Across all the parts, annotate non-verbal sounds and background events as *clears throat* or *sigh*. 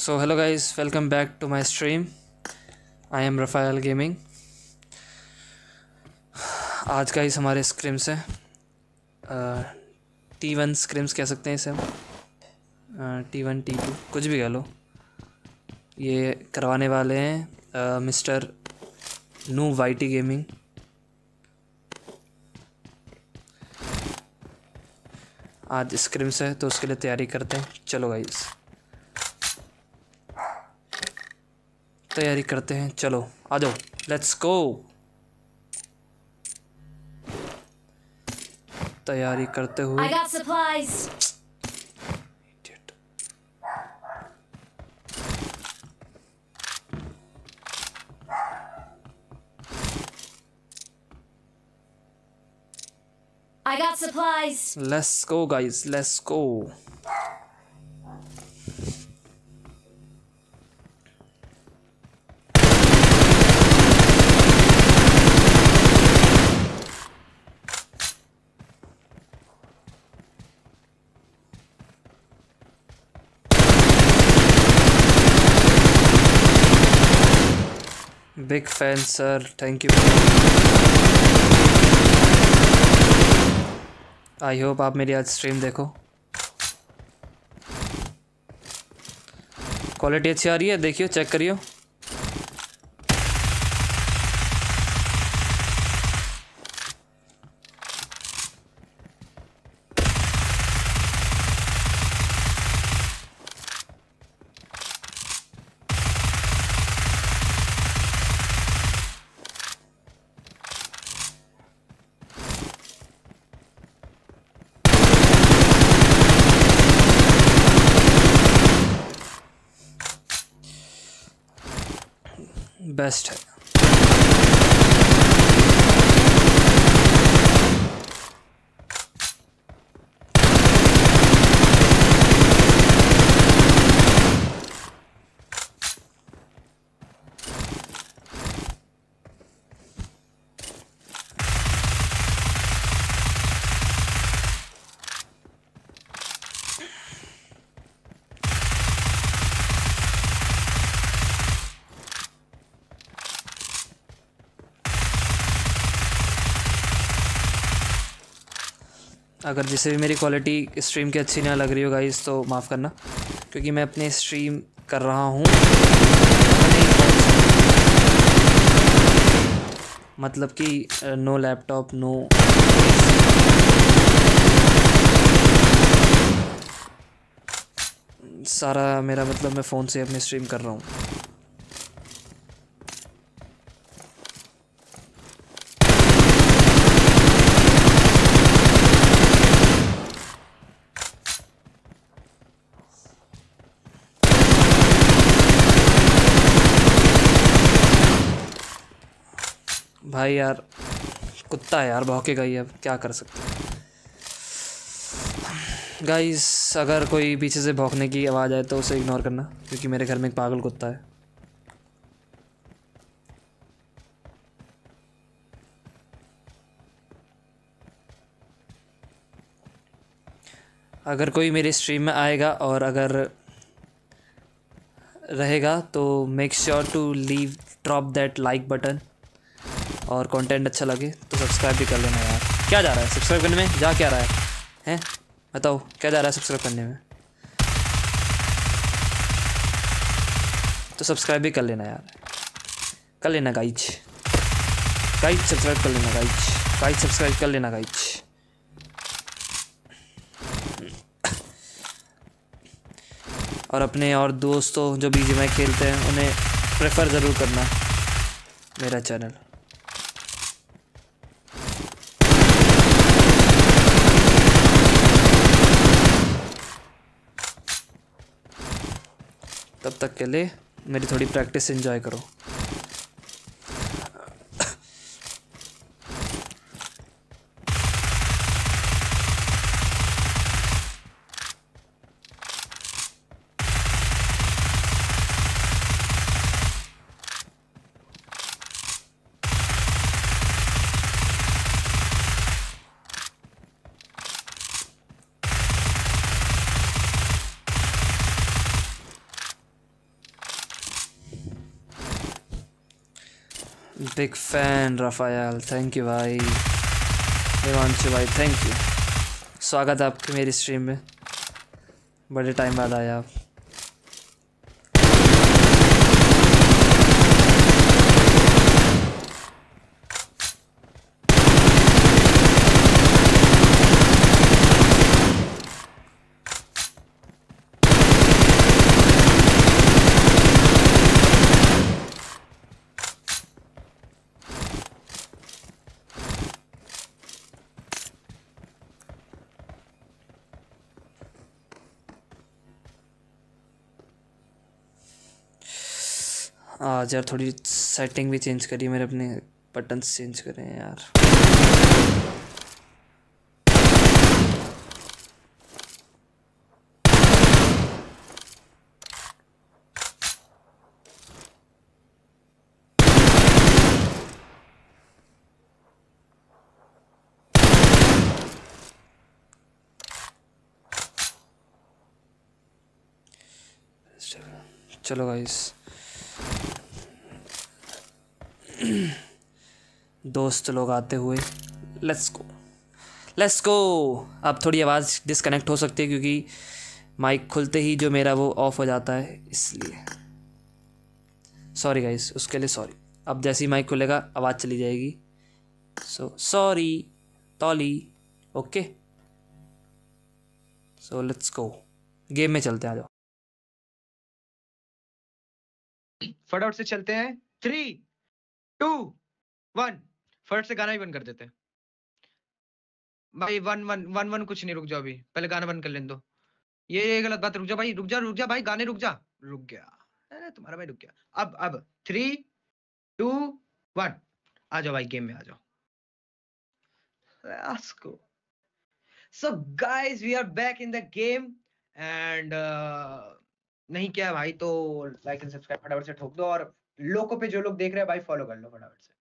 So hello guys welcome back to my stream I am Rafael gaming आज का इस हमारे स्क्रिम्स है टी वन स्क्रिम्स कह सकते हैं इसे हम टी वन टी टू कुछ भी कह लो ये करवाने वाले हैं मिस्टर नू वाईटी गेमिंग आज स्क्रिम्स है तो उसके लिए तैयारी करते हैं चलो गाइज़ तैयारी करते हैं चलो आ जाओ लेट्स गो तैयारी करते हुए I got supplies. Let's go guys, let's go. big fan, sir. Thank you. I hope आप मेरी आज स्ट्रीम देखो क्वालिटी अच्छी आ रही है देखियो चेक करियो best अगर जैसे भी मेरी क्वालिटी स्ट्रीम की अच्छी ना लग रही हो गाइस तो माफ़ करना क्योंकि मैं अपनी स्ट्रीम कर रहा हूँ मतलब कि नो लैपटॉप नो सारा मेरा मतलब मैं फ़ोन से अपनी स्ट्रीम कर रहा हूँ भाई यार कुत्ता यार भौकेगा ही अब क्या कर सकते हैं गाइस अगर कोई पीछे से भौंकने की आवाज़ आए तो उसे इग्नोर करना क्योंकि मेरे घर में एक पागल कुत्ता है अगर कोई मेरे स्ट्रीम में आएगा और अगर रहेगा तो make sure to leave drop that like button और कंटेंट अच्छा लगे तो सब्सक्राइब भी कर लेना यार क्या जा रहा है सब्सक्राइब करने में जा क्या रहा है हैं बताओ क्या जा रहा है सब्सक्राइब करने में तो सब्सक्राइब भी कर लेना यार कर लेना गाइच गाइच सब्सक्राइब कर लेना गाइच गाइच सब्सक्राइब कर लेना गाइच और अपने और दोस्तों जो बीजीएमआई खेलते हैं उन्हें प्रेफर ज़रूर करना मेरा चैनल तब तक के लिए मेरी थोड़ी प्रैक्टिस इन्जॉय करो big fan Rafael thank you भाई हिमांशु भाई थैंक यू स्वागत है आपके मेरी स्ट्रीम में बड़े टाइम बाद आया आप आज यार थोड़ी सेटिंग भी चेंज करी मेरे अपने बटन चेंज करे हैं यार चलो गाइस दोस्त लोग आते हुए लेट्स गो लेट्स गो अब थोड़ी आवाज़ डिसकनेक्ट हो सकती है क्योंकि माइक खुलते ही जो मेरा वो ऑफ हो जाता है इसलिए सॉरी गाइस उसके लिए सॉरी अब जैसे ही माइक खुलेगा आवाज़ चली जाएगी so sorry trolley okay so let's go game में चलते हैं आ जाओ फटाफट से चलते हैं थ्री टू वन फर्स्ट से गाना भी बंद कर देते भाई वन वन वन वन कुछ नहीं रुक जाओ अभी पहले गाना बंद कर लेने दो ये, ये गलत बात रुक जा भाई रुक जा रुक जा भाई गाने रुक जा रुक गया अरे तुम्हारा भाई रुक गया अब अब थ्री टू वन आ जाओ भाई गेम में आ जाओ so guys we are back in the game and नहीं क्या भाई तो लाइक एंड सब्सक्राइब फटाफट से ठोक दो और लोगों पे जो लोग देख रहे हैं भाई फॉलो कर लो फटाफट से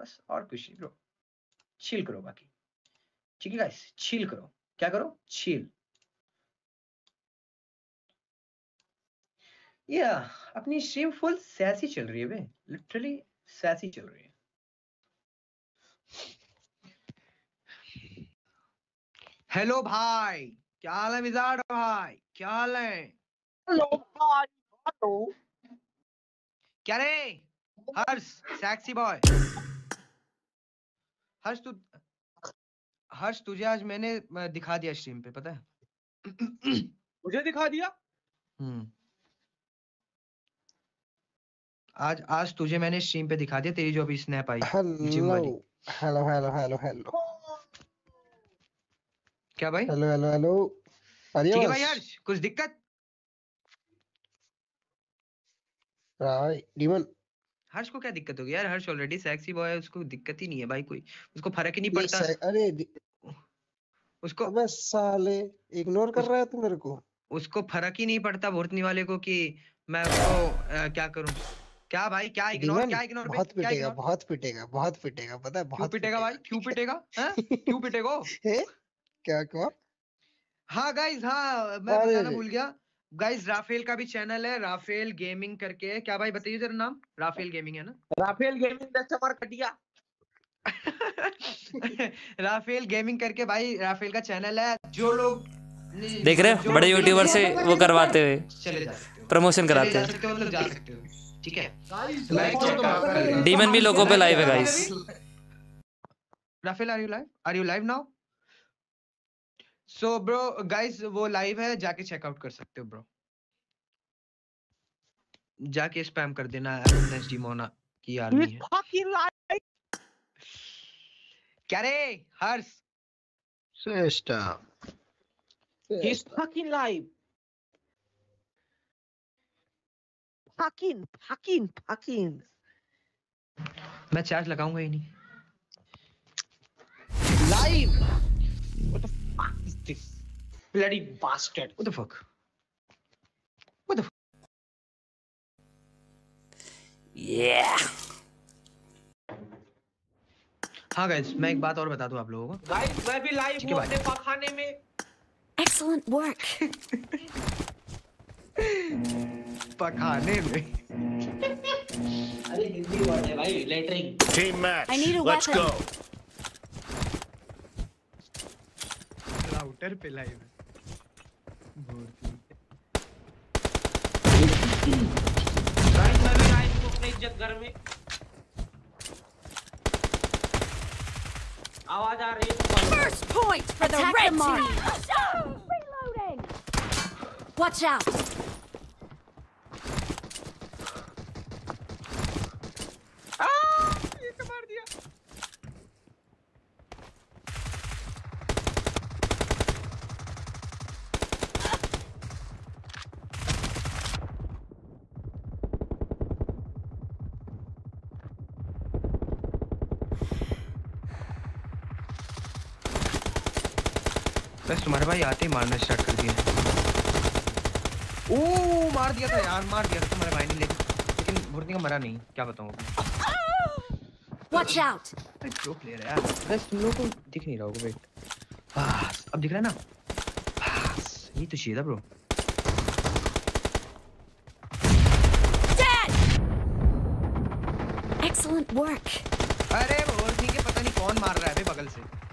बस और कुछ नहीं करो छील करो बाकी ठीक है गाइस छील करो क्या करो छील या yeah, अपनी स्ट्रीम फुल सैसी चल रही है बे लिटरली सैसी चल रही है हेलो भाई क्या हाल है मिजाड भाई क्या हाल है हेलो भाई हेलो क्या रे हर्ष सेक्सी बॉय हर्ष तू हर्ष तुझे आज मैंने दिखा दिया स्ट्रीम पे पता है मुझे दिखा दिया हम्म आज आज तुझे मैंने स्ट्रीम पे दिखा दिया तेरी जो अभी स्नैप आई hello hello hello hello hello क्या भाई हेलो हेलो हेलो अरे ठीक है भाई हर्ष कुछ दिक्कत भाई डीमन हर्ष को क्या दिक्कत होगी यार हर्ष ऑलरेडी सेक्सी बॉय है उसको दिक्कत ही नहीं है भाई कोई उसको फर्क ही नहीं पड़ता अरे उसको अबे साले इग्नोर कर रहा है तू मेरे को उसको फर्क ही नहीं पड़ता भोरतनी वाले को कि मैं उसको क्या करूं क्या भाई क्या इग्नोर क्या इग्नोर बहुत पिटेगा बहुत पिटेगा बहुत पिटेगा पता है बहुत पिटेगा भाई क्यों पिटेगा क्यों पिटेगा *laughs* क्या क्या हाँ गाइस हाँ मैं बताना भूल गया गाइस राफेल का भी चैनल है राफेल गेमिंग करके क्या भाई बताइए जरा नाम राफेल गेमिंग है ना राफेल गेमिंग कस्टमर कटिया राफेल गेमिंग करके भाई राफेल का चैनल है जो लोग देख रहे हैं बड़े यूट्यूबर से वो करवाते हुए प्रमोशन कराते हैं मतलब ठीक है डीमन भी लोगों पे लाइव है guys Rafael are you live are you live now so bro guys वो लाइव है जाके चेकआउट कर सकते हो ब्रो जाके स्पैम कर देना एमएनएस डीमोना की आर्मी है fucking live क्या रे Harsh Shrestha he is fucking live fucking fucking fucking मैं चार्ज लगाऊंगा ही नहीं live this bloody bastard. What the fuck? What the fuck? Yeah. हाँ गाइस मैं एक बात और बता दूं आप लोगों को गाइस मैं भी लाइव हूं अपने पखाने में एक्सीलेंट वर्क *laughs* पखाने में अरे हिंदी वर्ड है भाई लेटरिंग team match let's go router पे लाइव है गाइस मैं भी आइस को अपने इज्जत घर में आवाज आ रही है first point for the red team Watch out! भाई आते ही मारना स्टार्ट कर दिया मार दिया था तो यार मार दिया था तो तुम्हारे भाई ने लेकिन लेकिन भुर्ती का मरा नहीं क्या बताऊं वॉच आउट प्लेयर है यार बस तुम को दिख नहीं रहा होगा वेट बस अब दिख रहा है ना बस ये तो था ब्रो अरे भुर्ती के पता नहीं कौन मार रहा है बगल से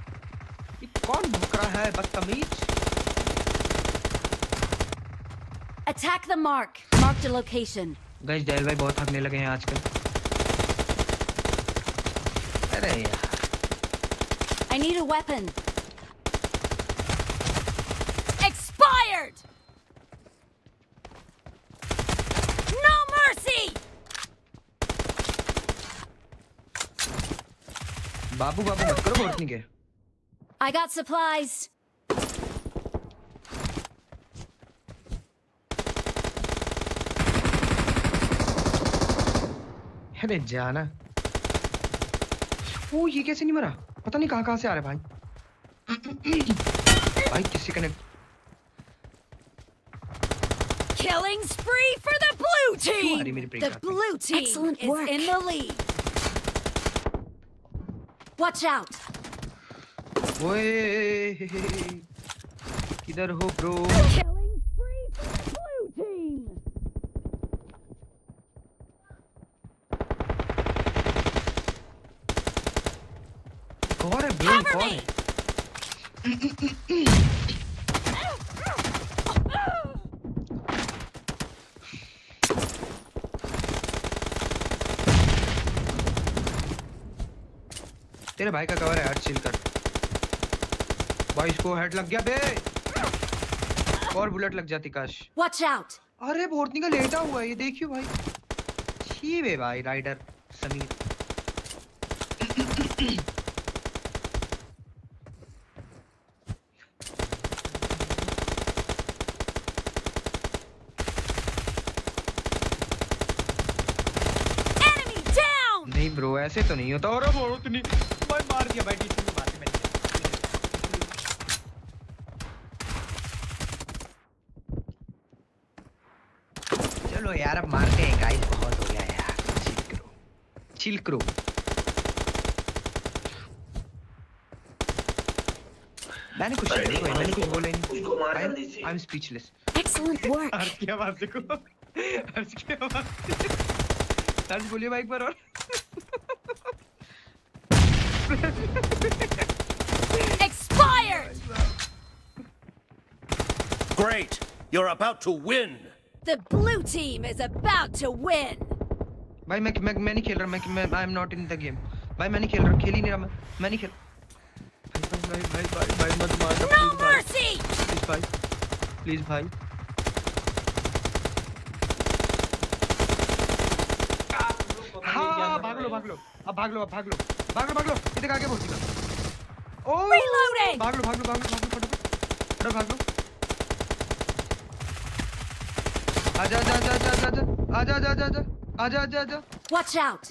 कौन भुक रहा है बदतमीज Attack the mark. Marked a location. Guys del भाई बहुत थकने लगे हैं आजकल अरे यार I need a weapon. Expired. No mercy. बाबू बाबू मत करो बोर्डिंग के I got supplies. अरे जाना ओ ये कैसे नहीं मरा पता नहीं कहाँ कहाँ से आ रहा है भाई भाई किसी connect Killing spree for the blue team. अरे मेरी break The blue team Excellent is work. in the lead. Watch out. ओए किधर हो ब्रो कौन है ब्रो कौन है तेरे भाई का कवर है यार चिल कर भाई इसको हेड लग गया बे और बुलेट लग जाती काश वॉच आउट अरे बहुत निकल लेटा हुआ है ये देखियो भाई छी बे भाई राइडर समीर ब्रो ऐसे तो नहीं होता और बोर्डनी भाई मार दिया भाई चिल करो मैंने कुछ नहीं बोला मैंने कुछ बोला नहीं I am speechless Excellent work. Harsh की आवाज देखो हर्ष की आवाज हर्ष बोलिए बाइक पर और Expired. Great. You're about to win. The blue team is about to win. भाई मैं मैं मैं नहीं खेल रहा मैं I am not in the game भाई मैं नहीं खेल रहा खेल ही नहीं रहा मैं मैं नहीं खेल भाई भाई भाई भाई मत मारना प्लीज भाई प्लीज भाई भाई भाग लो भाग लो अब भाग लो अब भाग लो भाग लो भाग लो इधर आगे पहुंच गया ओ भाग लो भाग लो भाग लो भाग लो फटाफट भाग लो आजा आजा आजा आजा आजा आजा आजा आजा आजा आजा आजा watch out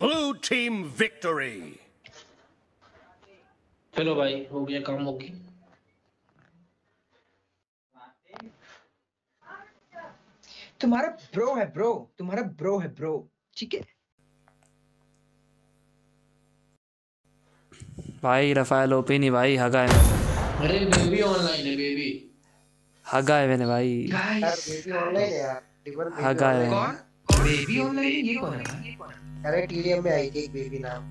blue team victory चलो भाई हो गया काम हो गया तुम्हारा ब्रो है ब्रो तुम्हारा ब्रो है ब्रो ठीक है भाई रफाइल ओपी नहीं भाई हगा है अरे बेबी ऑनलाइन है बेबी हगा है मैंने भाई हगा है कौन बेबी ऑनलाइन ये कौन है अरे टीएम में आई थी एक बेबी नाम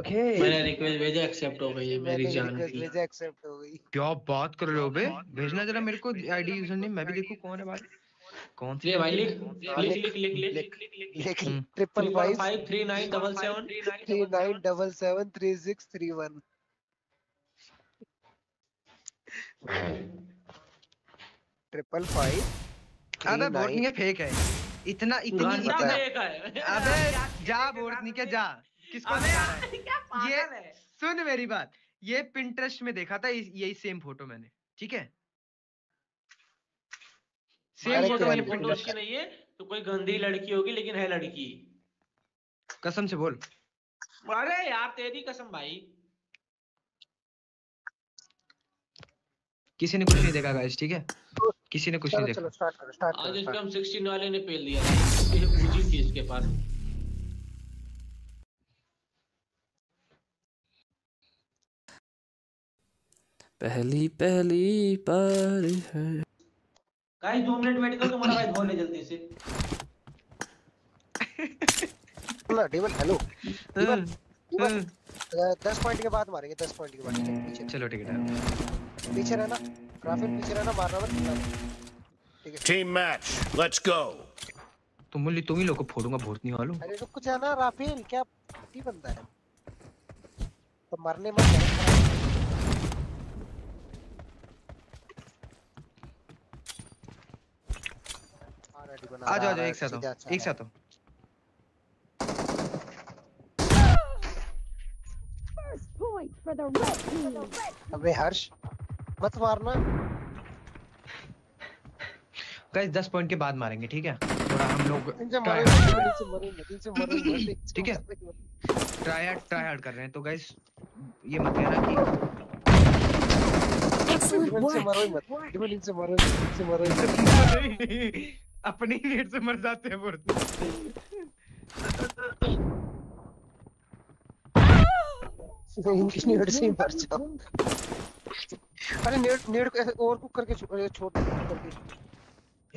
ओके मैंने रिक्वेस्ट भेजा एक्सेप्ट हो गई है मेरी जान की भेजा एक्सेप्ट हो गई क्या बात कर रहे हो बे भेजना जरा मेरे को आईडी यूजर नेम मैं भी देखूं कौन है भाई कौन सी भाई लिख लिख लिख लिख लिख लिख triple five five three nine double seven three nine double seven three six three one triple five अरे बोटिंग फेक है इतना इतनी इतना अबे जा नहीं क्या जा किसको अबे *laughs* क्या ये सुन मेरी बात ये पिंटरेस्ट में देखा था यही सेम फोटो मैंने ठीक है सेम फोटो मैंने पिंटरेस्ट की नहीं है तो कोई गंदी लड़की होगी लेकिन है लड़की कसम से बोल अरे यार तेरी कसम भाई किसी ने कुछ नहीं देखा गाइस ठीक है किसी ने कुछ नहीं देखा आज इसका हम 16 वाले ने पेल दिया ये पूजी थी इसके पास पहली पहली पर है गाइस 2 मिनट वेट करो तुम्हारा भाई बोल ले जल्दी से बोला डेवन हेलो डेवन 10 पॉइंट के बाद मारेंगे 10 पॉइंट के बाद चलो ठीक है पीछे रहना Rafael team match let's go तुम तुम ही लोग को फोड़ूंगा भोतनी वालों अरे रुक ना राफेल क्या पति बनता है तो मरने मत हाँ, आ जाओ हाँ, एक साथ अच्छा एक साथ अबे हर्ष मत मारना गाइस दस पॉइंट के बाद मारेंगे ठीक है थोड़ा हम लोग *clears throat* ठीक है ट्राई हार्ड ट्राई हार्ड कर रहे हैं तो गाइस ये मत कहना कि *laughs* अपनी नेट से मर जाते हैं वो Şimdi hırsıyım parçam. अरे नेड नेड को ऐसे और कुक करके छोड़ छोड़ करके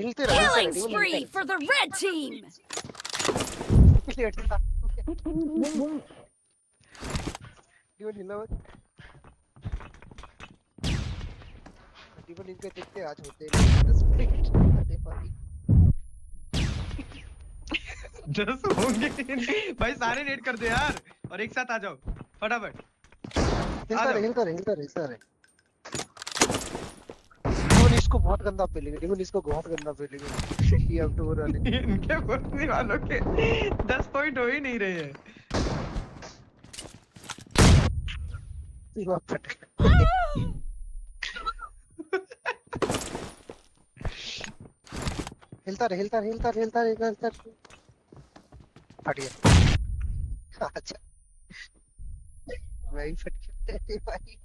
हिलते रहो killing spree for the red team late हिला मत डीवल इनके देखते आज होते हैं 10 मिनट अरे दस होंगे भाई सारे नेट कर दे यार और एक साथ आ जाओ फटाफट हिलता रहे हिलता रहे हिलता रहे हिलता रहे इसको बहुत गंदा फीलिंग है इवन इसको बहुत गंदा फीलिंग है ये अब टूर तो रन *laughs* इनके कुर्सी वालों के 10 पॉइंट हो ही नहीं रहे हैं सीवा फट हिलता रहे हिलता रहे हिलता रहे हिलता रहे हिलता रहे फट गया अच्छा भाई फट गया *laughs* भाई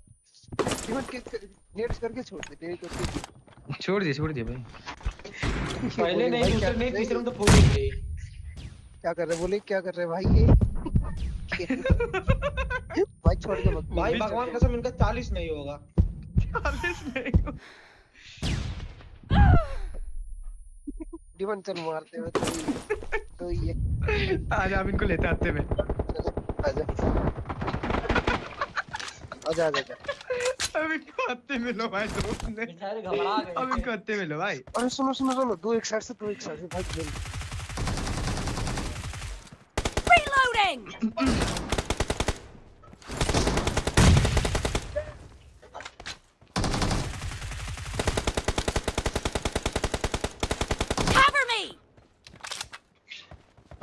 नेट करके छोड़ दे नेट करके छोड़ दी छोड़ दी भाई पहले नहीं दूसरे नहीं तीसरे में तो फोड़ दे क्या कर रहे बोले क्या कर रहे भाई ये भाई छोड़ दे भाई भगवान कसम इनका 40 नहीं होगा 40 नहीं डिवन चल मारते हुए तो, ये आज आप इनको लेते आते हैं आजा आजा आजा भाई दोस्त ने भाई अरे सुनो सुनो सुनो दो एक साइड से दो एक साइड से रीलोडिंग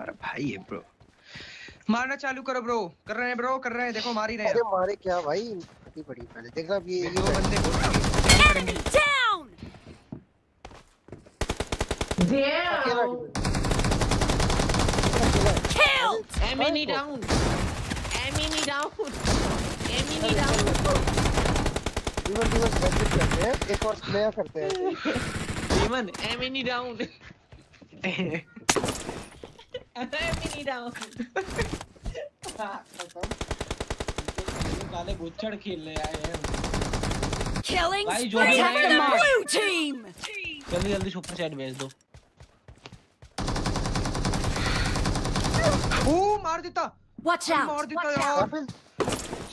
भाई है ब्रो मारना चालू करो ब्रो कर रहे हैं ब्रो कर रहे हैं देखो मार ही रहे हैं अरे मारे क्या भाई कितनी बड़ी पहले देख रहा ये ये वो बंदे down Killed. Emini down. Emini तो- down. Emini down. जीवन जीवन बैटिंग करते हैं एक और नया करते हैं जीवन एमिनी डाउन काले गुच्छड़ खेल ले आए हैं किलिंग भाई जो भी है the blue team. जल्दी जल्दी सुपर चैट भेज दो ओ मार देता Watch आउट मार देता यार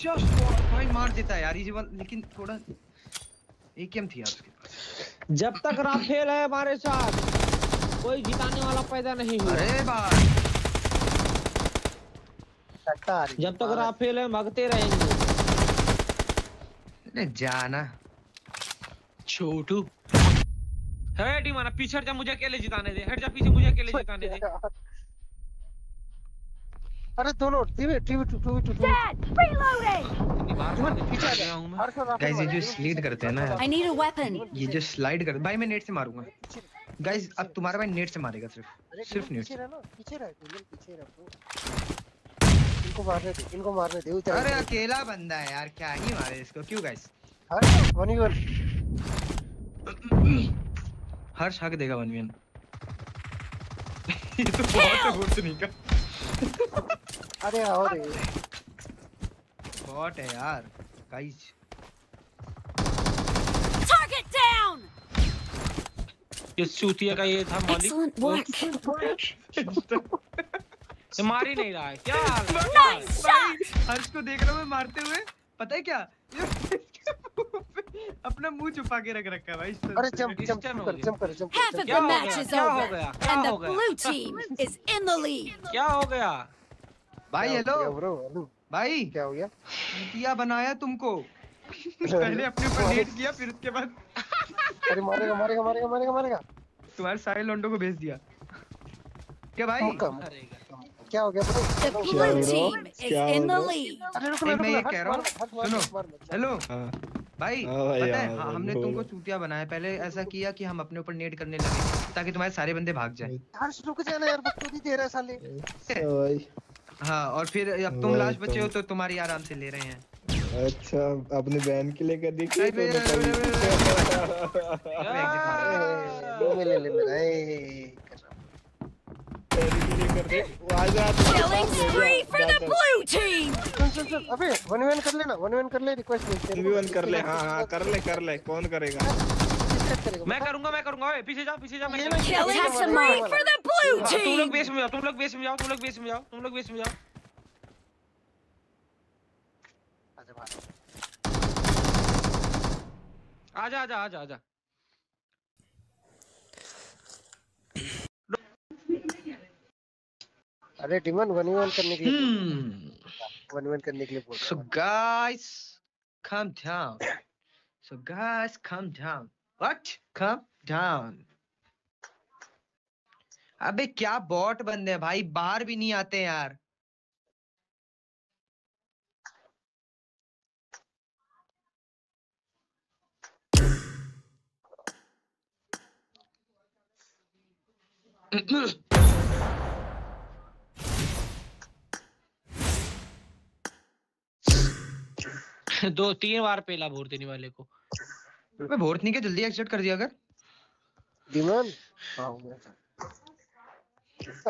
जस्ट भाई मार देता यार इजी वन लेकिन थोड़ा एकेएम थी यार उसके पास जब तक राफेल है हमारे साथ कोई जिताने वाला पैदा नहीं हुआ अरे भाई जब तक राफेल है मगते रहेंगे जाना छोटू है माना पीछे जा मुझे अकेले जिताने दे हट जा पीछे मुझे अकेले जिताने दे अरे दोनों TV TV two two two reloading guys ये जो स्लाइड करते हैं ना आई नीड अ वेपन ये जो स्लाइड कर भाई मैं नेट से मारूंगा गाइस अब तुम्हारा भाई नेट से मारेगा सिर्फ सिर्फ नेट से पीछे रहो पीछे रहो पीछे रहो इनको मारने दे इनको मारने दे उतर अरे अकेला बंदा है यार क्या ही मारे इसको क्यों गाइस हर्ष वन वन हर हक देगा वन वन *laughs* ये तो बहुत है बहुत से का अरे आओ रे बॉट है यार गाइस टारगेट डाउन ये सूतिया का ये था मालिक *laughs* ये मार ही नहीं रहा है क्या नाइस शॉट हर्ष को देख रहा हूं मैं मारते हुए पता है क्या अपना मुंह छुपा के रख रखा है भाई अरे जंप जंप कर जंप कर जंप कर क्या हो गया हो गया and the blue team is in the lead क्या हो गया भाई हेलो ब्रो हेलो भाई क्या हो गया नीतिया बनाया तुमको पहले अपने ऊपर डेट किया फिर उसके बाद अरे मारेगा मारेगा मारेगा मारेगा मारेगा तुम्हारे सारे लौंडों को भेज दिया क्या भाई क्या हो गया मैं ये कह रहा सुनो हेलो भाई पता है हमने तुमको चूतिया बनाया पहले ऐसा किया कि हम अपने ऊपर नेट करने लगे ताकि तुम्हारे सारे बंदे भाग जाएं यार रुक जाना यार दे रहा साले हाँ और फिर अब तुम लास्ट बचे हो तो तुम्हारी आराम से ले रहे हैं अच्छा अपने बहन के लिए कर दी क्या ले ले ले ले Killing अबे वन कर लेना वन वन कर ले रिक्वेस्ट में तुम वन कर ले हाँ, हाँ, कर ले कर ले कौन करेगा मैं करूंगा मैं करूंगा ओए पीछे जाओ पीछे जाओ मैं तुम लोग बेस में जाओ तुम लोग बेस में जाओ तुम लोग बेस में जाओ तुम लोग बेस में जाओ अच्छा, आजा आजा आजा आजा अरे डिमन वन वन करने के लिए वन वन करने के लिए बोल so guys come down so guys come down what come down अबे क्या बॉट बंदे हैं भाई बाहर भी नहीं आते यार Mm-hmm. *laughs* दो तीन बार पेला देने वाले को अबे नहीं के जल्दी एक्सेप्ट कर दिया कर डीमन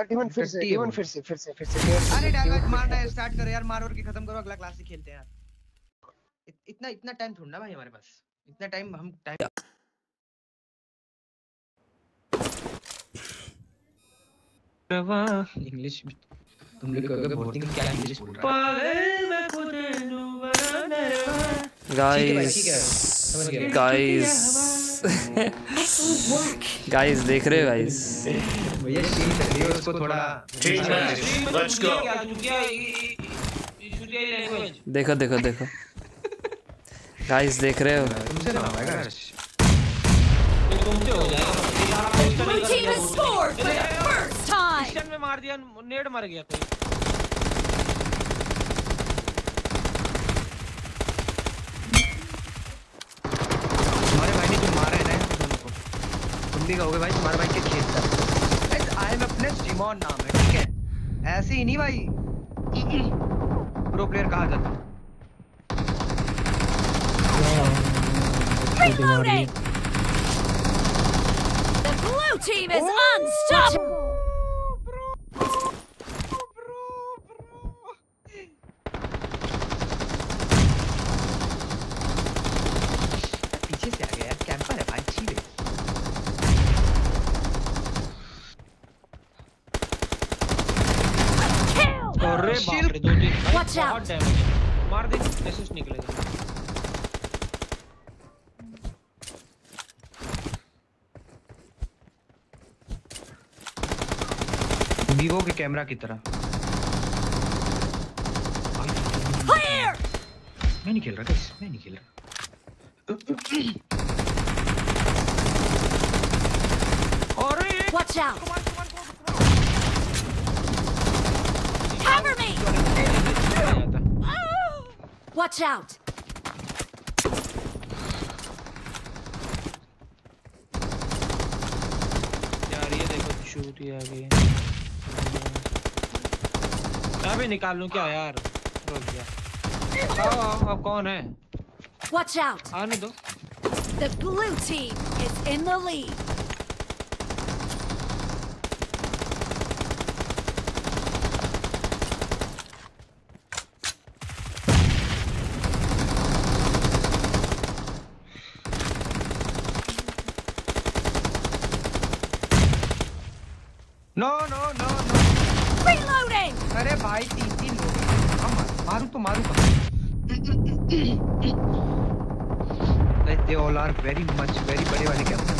डीमन फिर से डीमन फिर से फिर से फिर से अरे डैमेज मारना है स्टार्ट करो यार मार और के खत्म करो अगला क्लास ही खेलते हैं यार इतना इतना टाइम थोड़ा ना भाई हमारे पास इतना टाइम हम टाइम इंग्लिश तुम लोग क्या इंग्लिश बोल रहे हो गाइस गाइस गाइस देख रहे हो गाइस भैया स्टीम चल रही उसको थोड़ा ठीक है लेट्स गो देखो देखो देखो गाइस देख रहे हो तुमसे तो ना होगा तुमसे हो जाएगा मार दिया नेड मर गया कोई भी कहोगे भाई तुम्हारे भाई के खेत का गाइस आई एम अपने डिमोन नाम है ठीक है ऐसे ही नहीं भाई प्रो प्लेयर कहा जाता है The blue team is oh! unstoppable! Camera की तरह मैं नहीं खेल रहा मैं नहीं खेल रहा अरे watch out cover me watch out यार ये देखो शूट ही आ गई अबे निकाल लूं क्या यार रुक जा आओ आओ अब कौन है Watch out! आने दो The blue team is in the lead. No no no no Reloading! अरे भाई तीन तीन लोग हाँ, मारू तो मारू दे all are very much very बड़े वाले कैमरा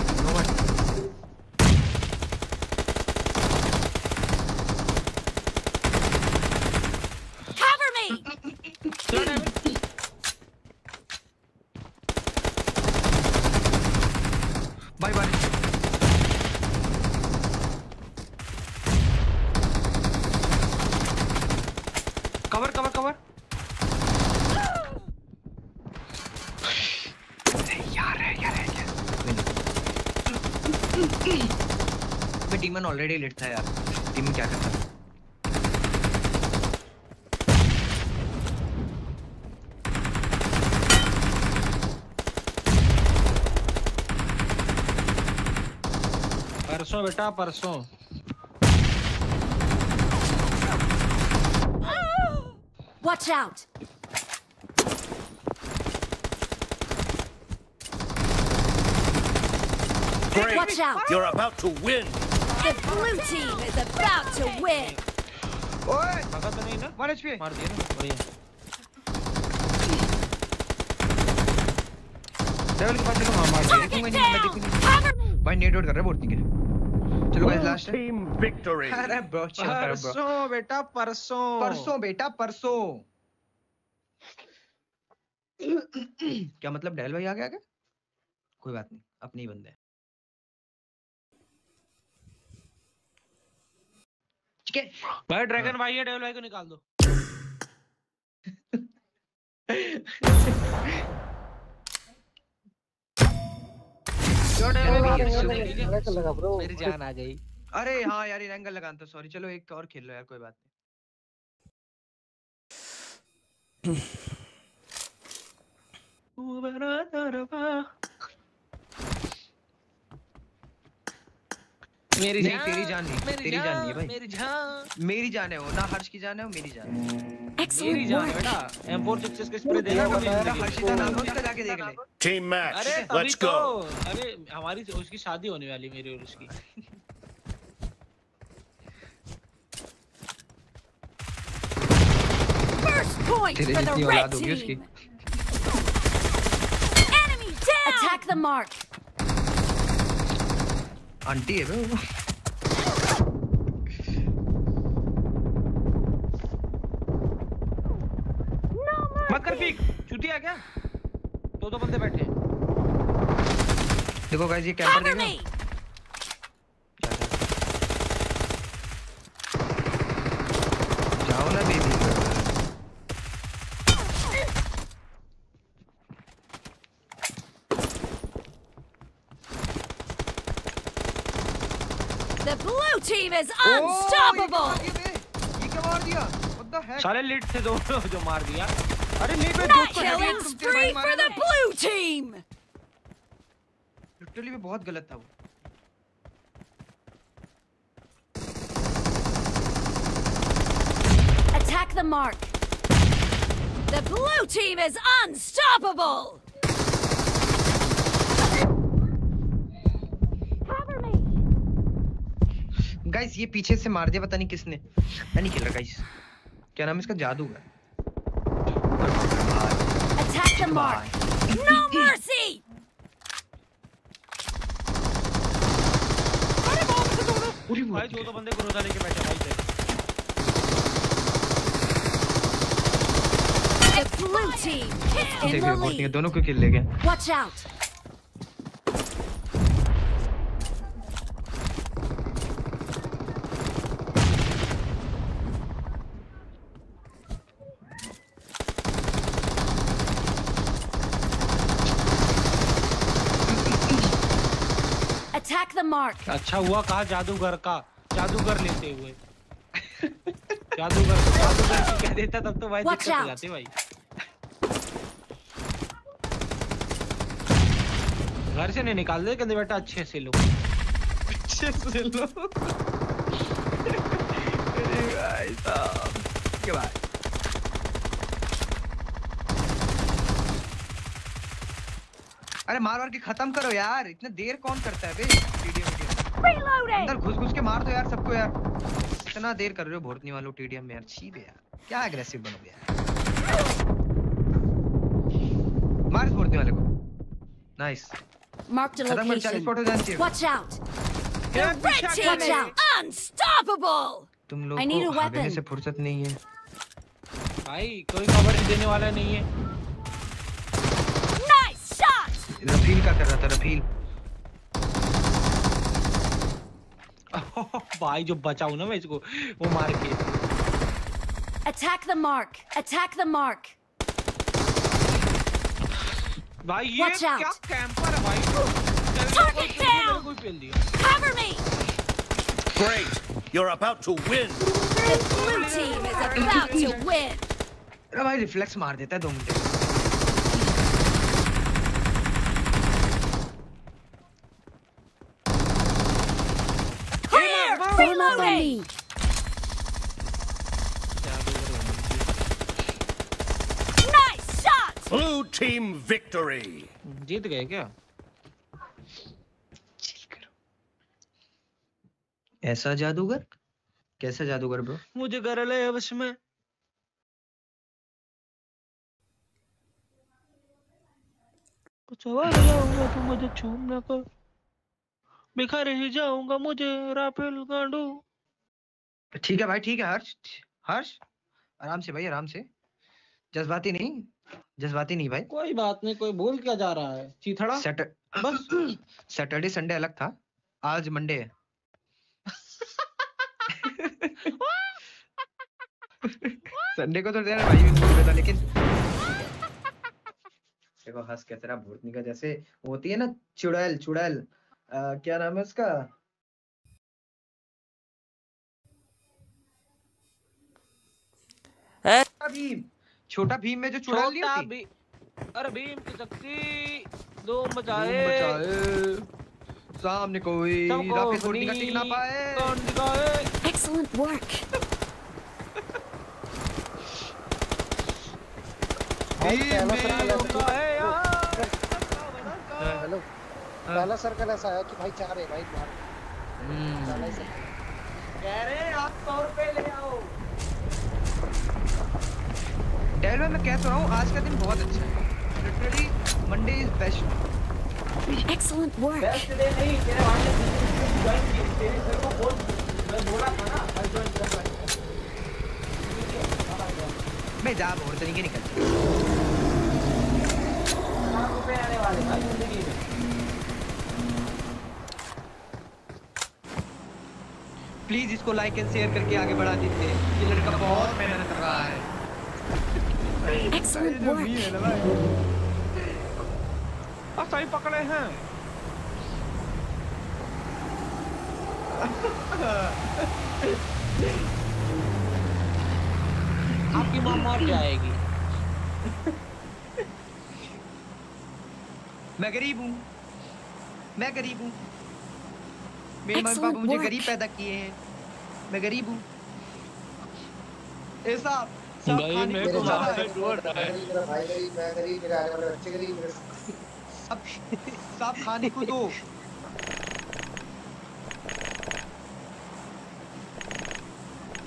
मैं डीमन ऑलरेडी लेट था यार डीमन क्या करता परसों बेटा परसों Watch out! Great. Watch out! You're about to win. The blue team is about to win. ओए भगा तो नहीं ना 1 एचपी मार दिया ना बढ़िया लेवल के पास चलो तो मार हाँ मार दिया तुम नहीं मैं दिख नहीं भाई नेट आउट कर रहे बोर्ड के चलो गाइस लास्ट टीम विक्ट्री अरे ब्रो चल कर ब्रो परसों बेटा परसों परसों बेटा परसों क्या मतलब डैल भाई आ गया क्या कोई बात नहीं अपने ही बंदे ठीक है भाई ड्रैगन हाँ। भाई है डेवल भाई को निकाल दो मेरी जान आ गई अरे हाँ यार ये एंगल लगाना था सॉरी चलो एक और खेल लो यार कोई बात नहीं *clears throat* मेरी जान तेरी जान नहीं तेरी जान नहीं है भाई मेरी जान मेरी जान है वो ना हर्ष की जान है वो मेरी जान मेरी जान बेटा M4 सक्सेस का स्प्रे देना कभी हर्षिता नाम है उसका जाके देख ले टीम मैच लेट्स गो अरे हमारी तो उसकी शादी होने वाली मेरी और उसकी First point for the red team. Enemy down. Attack the mark. Aunty है वो मकर पीक चुती क्या दो दो बंदे बैठे देखो गाइस ये कैंपर देगा is unstoppable! ये क्या मार दिया व्हाट द हेक साले लिट थे दो जो मार दिया अरे लिट में Not दो killing spree for the blue team! Literally में बहुत गलत था वो Attack the mark! The blue team is unstoppable! Guys ये पीछे से मार दिया पता नहीं किसने पता नहीं किलर गाइस क्या नाम इसका जादू है attack the mark no mercy अरे बॉम्ब से दोनों पूरी भाई दो दो बंदे को रोजा लेके बैठे भाई थे Blue team, it's in the lead. दोनों को किल ले गए. Watch out. mark. अच्छा हुआ कहा जादूगर का जादूगर लेते हुए जादूगर जादूगर कह देता तब तो भाई दिक्कत हो जाती भाई घर से नहीं निकाल दे कहते बेटा अच्छे से लो अच्छे से लो *laughs* अरे भाई साहब के भाई अरे मार मार के खत्म करो यार इतना देर कौन करता है बे अंदर घुस घुस के मार दो यार सबको यार इतना देर कर रहे हो भोरतनी वालों टीडीएम में यार छी बे यार क्या एग्रेसिव बन गया मार भोरतनी वाले को nice mark the location watch out The red team is unstoppable. तुम लोग को भागने से फुर्सत नहीं है। भाई कोई कवर देने वाला नहीं है। रफील का कर रहा था रफील *laughs* भाई जो बचाऊ ना मैं इसको वो मार के attack the mark attack the mark भाई ये क्या कैंपर है भाई target down cover me Great! You're about to win! The blue team is about to win! अरे भाई रिफ्लेक्स मार देता है दो मिनट Blue team victory. जीत गए क्या? ऐसा जादूगर कैसा जादूगर ब्रो मुझे घर ले अवश्य में कुछ आवाज जाऊंगा तू तो मुझे छूम ना कर बिखर ही जाऊंगा मुझे रापेल गांडू ठीक है भाई ठीक है हर्ष हर्ष आराम से भाई आराम से जज्बाती नहीं जज्बाती नहीं भाई कोई बात नहीं कोई भूल क्या जा रहा है चीथड़ा सेट... बस सैटरडे संडे अलग था आज मंडे है संडे को तो देना भाई भी भूल था लेकिन देखो हंस कैसे ना भूतनी का जैसे होती है ना चुड़ैल चुड़ैल क्या नाम है उसका छोटा भीम छोटा भीम में जो चुड़ैल थी भी, अरे भीम की शक्ति दो बचाए सामने कोई राफेल कोड निकल टिक ना पाए कौन दिखाए एक्सीलेंट वर्क हेलो पहला सर्कल हाँ, हाँ। ऐसा आया कि भाई चार है भाई बाहर हम्म। कह रहे आप तौर पे ले आओ डेल में मैं कह तो रहा हूँ आज का दिन बहुत अच्छा है literally Monday is best excellent work best day नहीं तेरे वहां से ज्वाइन की तेरे सर को बहुत मैं बोला था ना आज ज्वाइन कर सकते मैं जा और तरीके निकल रुपए आने वाले भाई जिंदगी में प्लीज इसको लाइक एंड शेयर करके आगे बढ़ा दीजिए ये लड़का बहुत मेहनत कर रहा है Excellent work. सही पकड़े हैं आपकी माँ मर जाएगी मैं गरीब हूँ मैं गरीब हूँ मेरे मम्मी पापा मुझे गरीब पैदा किए हैं मैं गरीब हूँ ऐसा तो को रहा है मेरा भाई गरीब मैं गरीब मेरे आने वाले बच्चे गरीब सब सब खाने को दो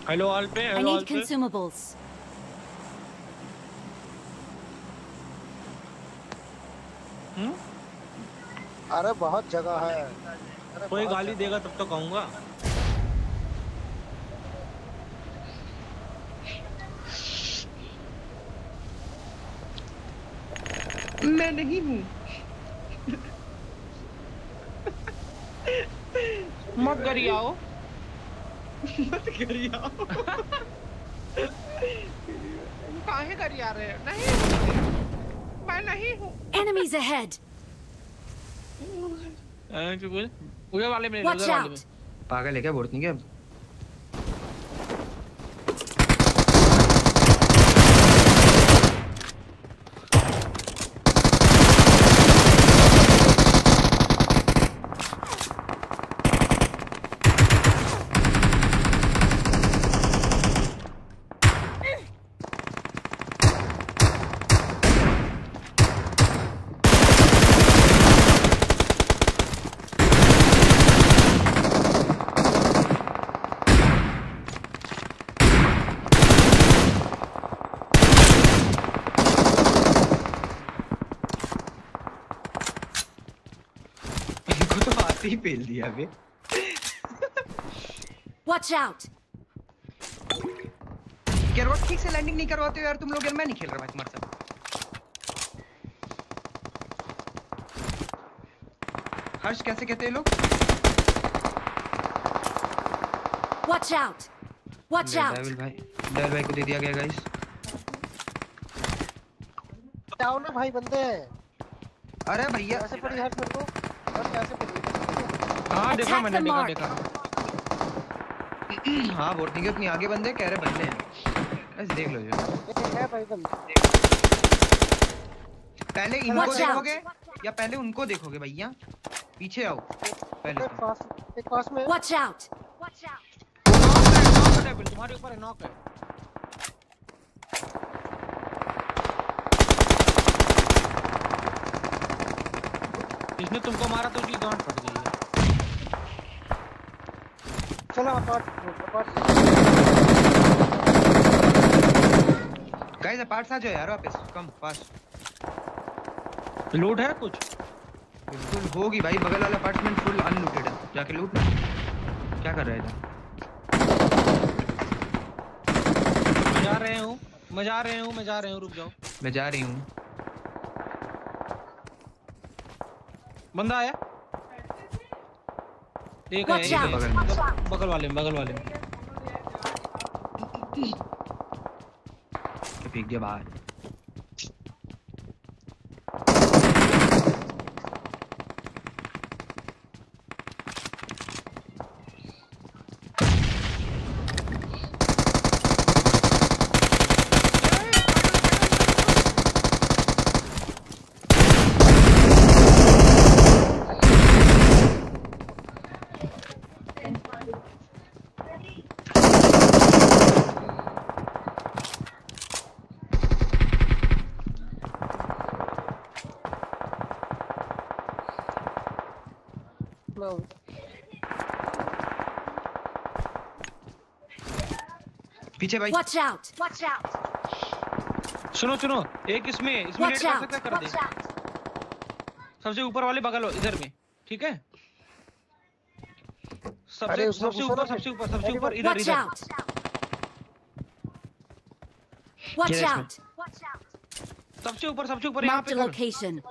हेलो ऑल पे हेलो ऑल पे कंज्यूमेबल्स अरे बहुत जगह है कोई गाली देगा तब तो कहूंगा मैं नहीं हूँ मत गरियाओ मत गरियाओ काहे गरिया रहे नहीं मैं नहीं हूँ enemies ahead जो बोल उधर वाले में उधर वाले में पागल है क्या बोलती है क्या y avait. Watch out. गेरवट ठीक से लैंडिंग नहीं करवाते हो यार तुम लोग यार मैं नहीं खेल रहा भाई तुम्हारे साथ हर्ष कैसे कहते हैं लोग watch out watch out devil भाई डेविल भाई को दे दिया गया गाइस डाउन है भाई बंदे अरे भैया ऐसे पड़ी हर्ष मेरे को और कैसे पड़ी हाँ देखा मैंने देखा देखा हां बोर्ड नहीं अपनी आगे बंदे कह रहे बंदे हैं बस देख लो जो पहले इनको देखोगे या पहले उनको देखोगे भैया पीछे आओ पहले एक वॉच आउट तुम्हारे ऊपर नॉक है इसने तुमको मारा तो उसकी गांड फट गई गाइस अपार्ट सा जो यार वापस कम फास्ट लूट है कुछ बिल्कुल होगी भाई बगल वाला अपार्टमेंट फुल अनलूटेड है जाके लूट ना क्या कर रहे थे जा रहे हूं मैं जा रहे हूं मैं जा रहे हूं रुक जाओ मैं जा रही हूं बंदा आया एक है एक बगल वाले बगल वाले में फेंक दिया बाहर पीछे भाई वॉच आउट वॉच आउट सुनो सुनो एक इसमें इसमें नेट कर सकता कर दे सबसे ऊपर वाले बगल इधर में ठीक है सबसे सबसे ऊपर सबसे ऊपर सबसे ऊपर इधर इधर वॉच आउट वॉच आउट सबसे ऊपर सबसे ऊपर यहां पे लोकेशन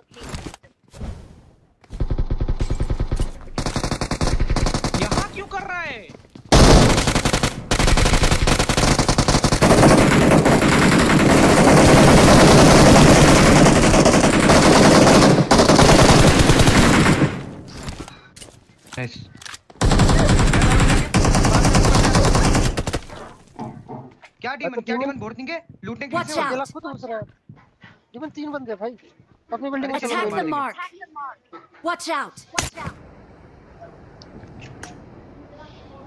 डायमंड तो क्या डायमंड भोर देंगे लूटने के पीछे अकेला खुद घुस रहा है डीमन तीन बंदे भाई अपनी बिल्डिंग में अटैक द वॉच आउट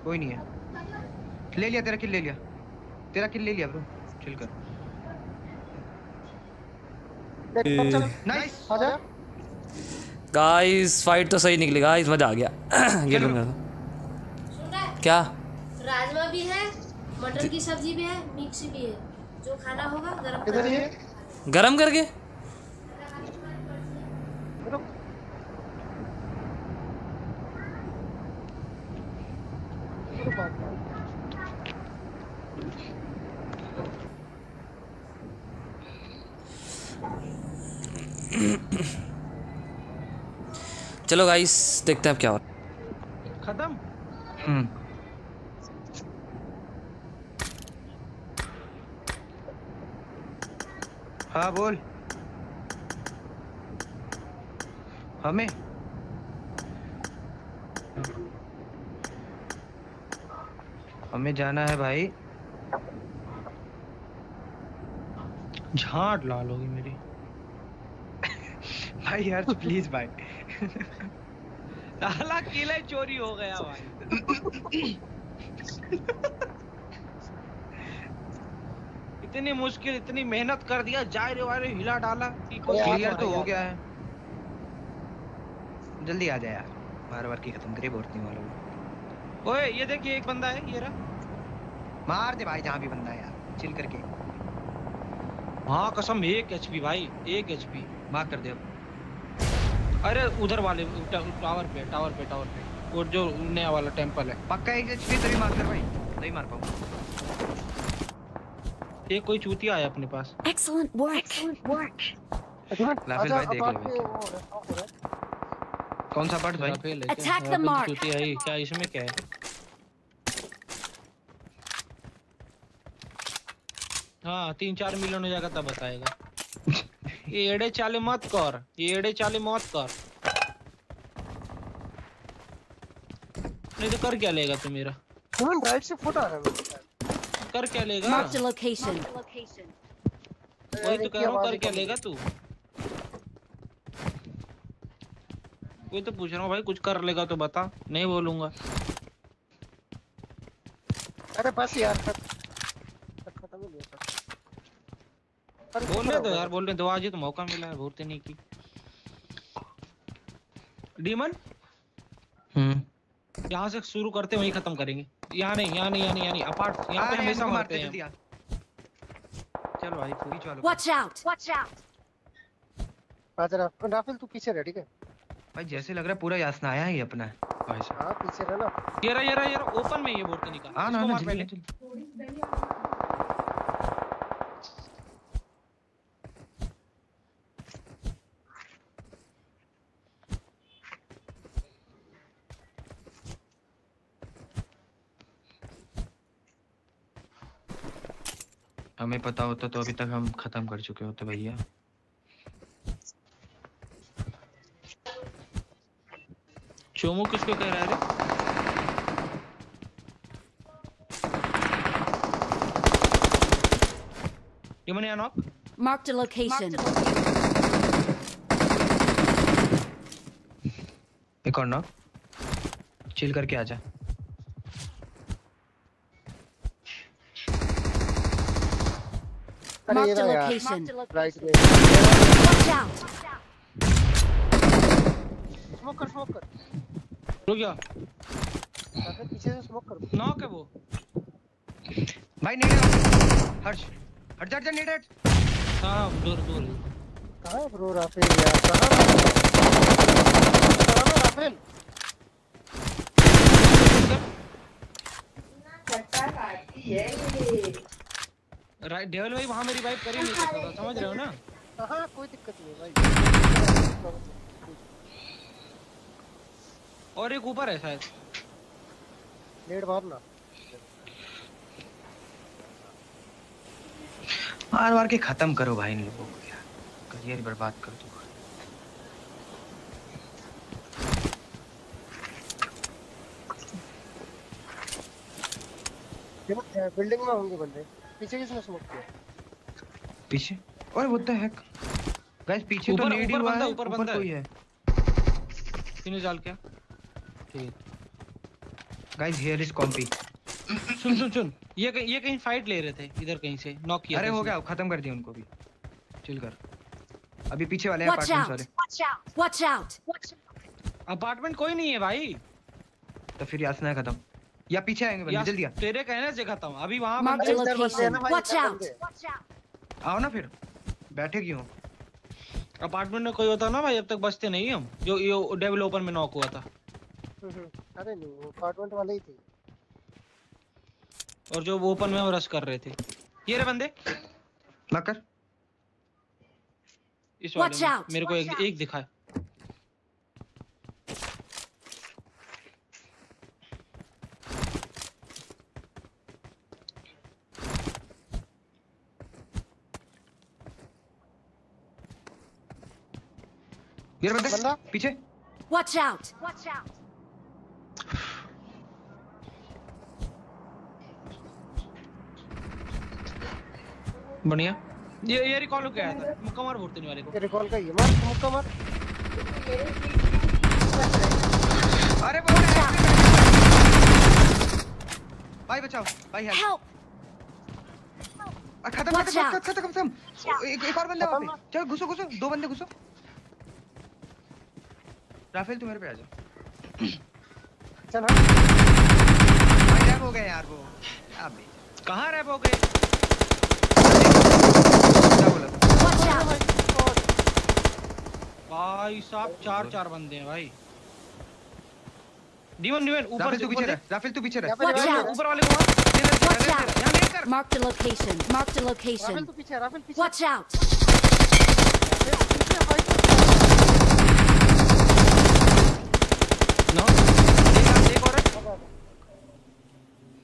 कोई नहीं है ले लिया तेरा किल ले लिया तेरा किल ले लिया ब्रो चिल कर नाइस गाइस फाइट तो सही निकली गाइस मजा आ गया *clears throat* गेम में क्या राजमा भी है मटर की सब्जी भी है मिक्स भी है जो खाना होगा गरम कर गरम करके चलो गाइस देखते हैं अब क्या हो खत्म हम्म हाँ बोल हमें हमें जाना है भाई झाट लाल होगी मेरी *laughs* भाई यार प्लीज तो भाई लाला *laughs* किले चोरी हो गया भाई *laughs* इतनी मुश्किल इतनी मेहनत कर दिया जायरे वायरे हिला डाला कि क्लियर तो हो गया है जल्दी आ जाए यार बार बार की खत्म करे बोर्ड नहीं वालों ओए ये देखिए एक बंदा है ये रहा मार दे भाई जहाँ भी बंदा है यार चिल करके हाँ कसम एक एच भाई एक एच मार कर दे अब अरे उधर वाले टावर पे टावर पे टावर पे और जो नया वाला टेंपल है पक्का एक एच पी तभी मार कर भाई नहीं मार पाऊंगा देखते हैं कोई चूतिया आया अपने पास एक्सीलेंट वर्क एक्सीलेंट वर्क नाफिल भाई देख ले कौन सा पार्ट भाई अटैक द मार्क चूतिया है क्या इसमें क्या है हाँ तीन चार मिलियन हो जाएगा तब बताएगा एड़े चाले मत कर एड़े चाले मत कर नहीं तो कर क्या लेगा तू मेरा कौन राइट से फुट आ रहा है कर क्या लेगा मार्क द लोकेशन वही तो कह रहा हूं कर क्या लेगा तू कोई तो पूछ रहा हूं भाई कुछ कर लेगा तो बता नहीं बोलूंगा अरे बस यार बोलने दो तो यार बोलने दो तो आज तो मौका मिला है भूलते नहीं की डीमन हम्म यहाँ से शुरू करते वहीं खत्म करेंगे यहाँ नहीं यहाँ नहीं यहाँ नहीं यहाँ अपार्ट यहाँ पे हमेशा मारते हैं चलो भाई पूरी वालों वॉच आउट वॉच आउट आजा राफेल तू पीछे रह ठीक है भाई जैसे लग रहा है पूरा यासना आया ही अपना भाई हाँ, साहब पीछे रहना ये रहा ये रहा ये रहा ओपन में ये बोर्ड तो निकाल हां ना ना पहले हमें पता होता तो अभी तक हम खत्म कर चुके होते भैया चोमू किसको कह रहा है You money knock? Marked a location. एक और ना चिल करके आ जा Marked a location. Watch out. Smoke कर रुक जा अबे पीछे से स्मोक कर नॉक है वो भाई नीड हर्ष हट जा जा नेट हट हां दूर दूर कहां है ब्रो राफेल यार कहां कहां है राफेल पत्ता काटती है ये डेवल भाई वहां मेरी वाइप कर ही नहीं सकता तो था तो समझ रहे हो ना हां कोई दिक्कत नहीं भाई और एक ऊपर है शायद लेट मार ना मार मार के खत्म करो भाई इन लोगों को यार करियर बर्बाद कर दो बिल्डिंग में होंगे बंदे पीछे किसने स्मोक किया पीछे ओए व्हाट द हेक गाइस पीछे तो नेड हुआ है ऊपर बंदा कोई है किसने जाल क्या ठीक गाइस हियर इज कॉम्पी सुन सुन सुन ये ये कहीं फाइट ले रहे थे इधर कहीं से नॉक किया अरे हो गया खत्म कर दिया उनको भी चिल कर अभी पीछे वाले हैं अपार्टमेंट सारे watch out watch out apartment कोई नहीं है भाई तो फिर यासना खत्म या पीछे आएंगे बंदे जल्दी आ तेरे कहने से खाता हूं अभी वहां बंदे अंदर बंदे ना वॉच आउट आओ ना फिर बैठे क्यों अपार्टमेंट में कोई होता ना भाई अब तक बचते नहीं हम जो ये डेवलपर में नॉक हुआ था हम्म, हम्म। अरे नहीं वो अपार्टमेंट वाले ही थे और जो ओपन में रश कर रहे थे ये रे बंदे लकर इस वाले मेरे को एक एक दिखा मेरे बंदे बंदा पीछे वॉच आउट वॉच आउट बढ़िया ये ये रिकॉल होके आया था मुक्का मार वाले को ये रिकॉल का ही मार मुक्का मार अरे भाई बचाओ भाई हेल्प खत्म खत्म खत्म खत्म एक एक और बंदा वहां पे चलो घुसो घुसो दो बंदे घुसो राफेल तू मेरे पे आ जा चल भाई रैप हो गए यार वो अब कहां रैप हो गए भाई साहब चार चार बंदे हैं भाई डीवन डीवन ऊपर तू पीछे रह राफेल तू पीछे रह ऊपर वाले को Watch out! Mark the location. Mark the location. Watch out!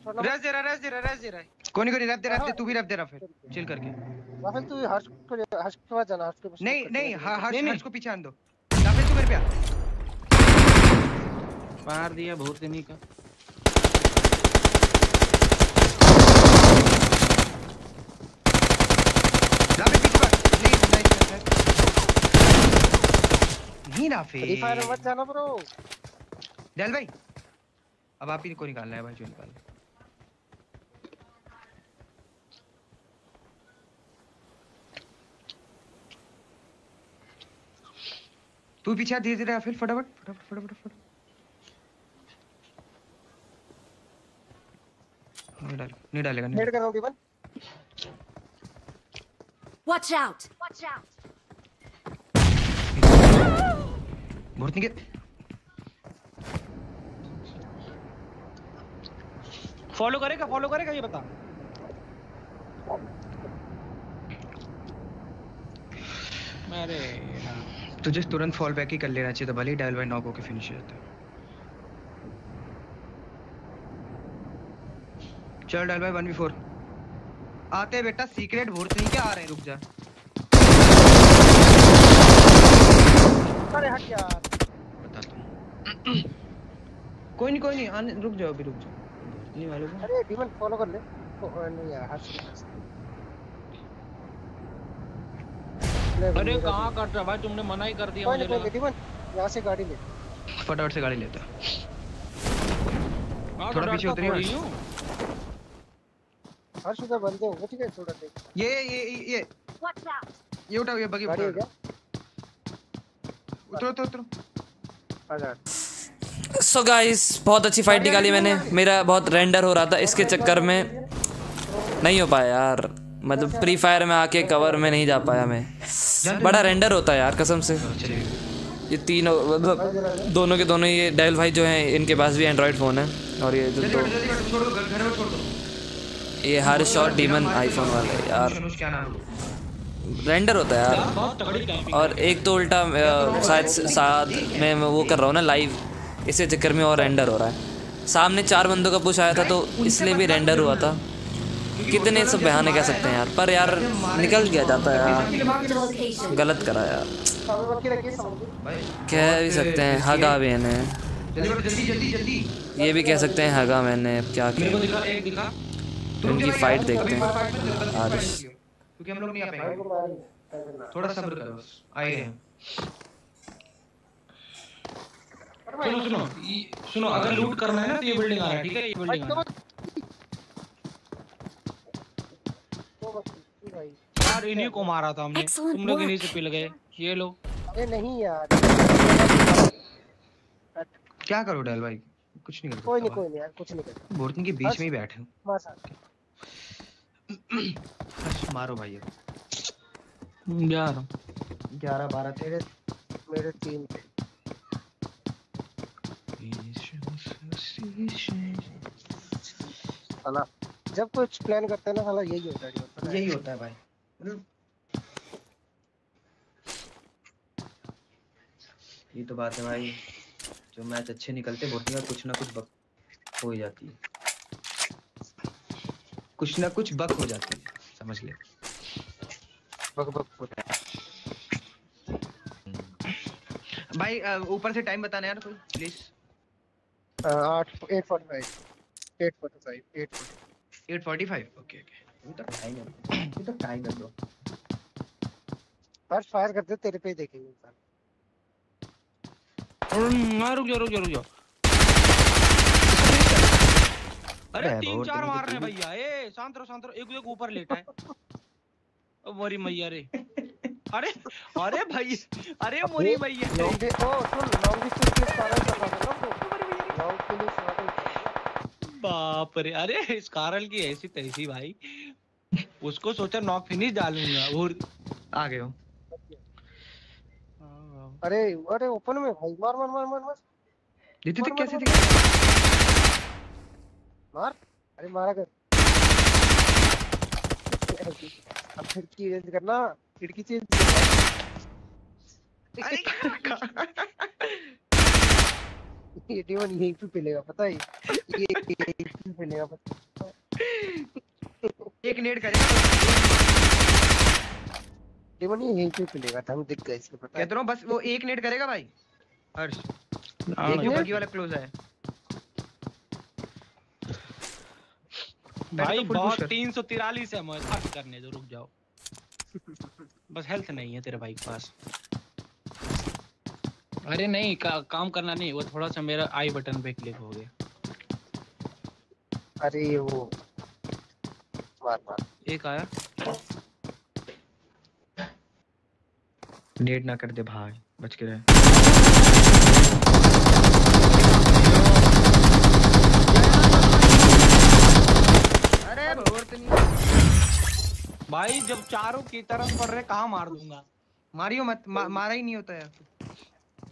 Race मतलब- दे रहा रेस दे रहा रेस दे रहा कोई कोनी कोई रफ दे रफ दे तू भी रफ दे रहा फिर चिल करके राफेल तू हर्ष को हर्ष के पास जाना हर्ष के पास नहीं नहीं हर्ष हर्ष को पीछे आन दो राफेल तू मेरे पे आ मार दिया बहुत नहीं का राफेल पीछे पर नहीं नहीं नहीं राफेल फ्री फायर मत जाना ब्रो डेल भाई अब आप ही को निकालना है भाई जो निकालना तू पीछे धीरे धीरे फिर फटाफट फटाफट फटाफट फटाफट नहीं डालेगा नहीं डालेगा नहीं डालेगा रहा आउट वॉच आउट मुड़ नहीं गया फॉलो करेगा फॉलो करेगा ये बता अरे यार तुझे तो तुरंत फॉल बैक ही कर लेना चाहिए था भले ही डायल बाई नॉक होकर फिनिश जाता चल dial by one B four आते बेटा सीक्रेट भूत नहीं क्या आ रहे हैं रुक जा अरे हट यार बता तुम तो। कोई नहीं कोई नहीं आने रुक जाओ अभी रुक जाओ नहीं वाले अरे डीमन फॉलो कर ले नहीं यार हट अरे कहाँ काट रहा भाई तुमने मना ही कर दिया मुझे तो। यहाँ से गाड़ी ले फटाफट से गाड़ी लेता हाँ, थोड़ा तो पीछे उतरी हर शुदा बंदे हो ठीक है थोड़ा देख ये ये ये ये उठाओ ये बगी उठाओ उतरो तो उतरो आ सो गाइस बहुत अच्छी फाइट निकाली मैंने मेरा बहुत रेंडर हो रहा था इसके चक्कर में नहीं हो पाया यार मतलब फ्री फायर में आके कवर में नहीं जा पाया मैं बड़ा रेंडर होता है यार कसम से ये तीनों मतलब दोनों के दोनों ये डेल भाई जो हैं इनके पास भी एंड्रॉयड फ़ोन है और ये जो तो ये हर शॉट डीमन आईफोन वाला है यार रेंडर होता है यार और एक तो उल्टा शायद साथ में वो कर रहा हूँ ना लाइव इसी चक्कर में और रेंडर हो रहा है सामने चार बंदों का पुश आया था तो इसलिए भी रेंडर हुआ था कितने सब बहाने कह सकते हैं यार पर यार निकल गया जाता है यार गलत करा यार कह भी सकते हैं हगा मैंने ये भी कह सकते हैं हगा मैंने क्या किया उनकी फाइट देखते हैं आरिश क्योंकि हम लोग नहीं आ पाएंगे थोड़ा सब्र करो आए हैं सुनो सुनो सुनो अगर लूट करना है ना तो ये बिल्डिंग आ रहा है ठीक है ये बिल्डिंग आ रहा है भाई यार इन्हीं को मारा था हमने तुम लोग इन्हीं से पिल गए ये लो अरे नहीं यार क्या करो डेल भाई कुछ नहीं कर कोई नहीं कोई नहीं यार कुछ नहीं करता बोर्डिंग के बीच में ही बैठे मार हो मारो भाई यार 11 12 तेरे मेरे टीम पे Hello. जब कुछ प्लान करते हैं ना साला यही होता है यही होता है भाई ये तो बात है भाई जो मैच अच्छे निकलते भर्ती का कुछ ना कुछ बक हो जाती है कुछ ना कुछ बक हो जाती है समझ ले बक बक होता है भाई ऊपर से टाइम बताना यार कोई प्लीज आठ eight forty five eight forty five eight forty 845 okay okay ये तो टाइम है ये तो टाइम है ब्रो फायर करते तेरे पे देखेंगे सर ना हम्म, हाँ, रुक जाओ रुक जाओ रुक जाओ अरे तीन चार मार रहे हैं भैया ए शांत रहो शांत रहो एक एक ऊपर लेटा है वरी मैया रे अरे अरे भाई अरे मोरी भैया ओ सुन लॉन्ग डिस्टेंस के सारा कर रहा हूं लॉन्ग के बाप रे अरे इस कारल की ऐसी तैसी भाई उसको सोचा नॉक फिनिश डालूंगा और आ गए हूं अरे अरे ओपन में भाई मार मार मार मार मार देते थे कैसे दिखे मार अरे मारा कर अब खिड़की चेंज करना खिड़की चेंज अरे ये डेमन यहीं पे पिलेगा पता है ये यहीं पे पिलेगा पता है एक नेट करेगा डेमन यहीं पे पिलेगा था हम दिख गए इसको पता है कहते हूं बस वो एक नेट करेगा भाई हर्ष एक ऊपर की वाला क्लोज है तो भाई बहुत तीन सौ तिरालीस है मत करने दो तो रुक जाओ बस हेल्थ नहीं है तेरे भाई के पास अरे नहीं का, काम करना नहीं वो थोड़ा सा मेरा आई बटन पे क्लिक हो गया अरे वो बार बार एक आया नेट ना कर दे भाई बच के रहे अरे तो भाई जब चारों की तरफ पड़ रहे कहा मार दूंगा मारियो मत मा, मारा ही नहीं होता यार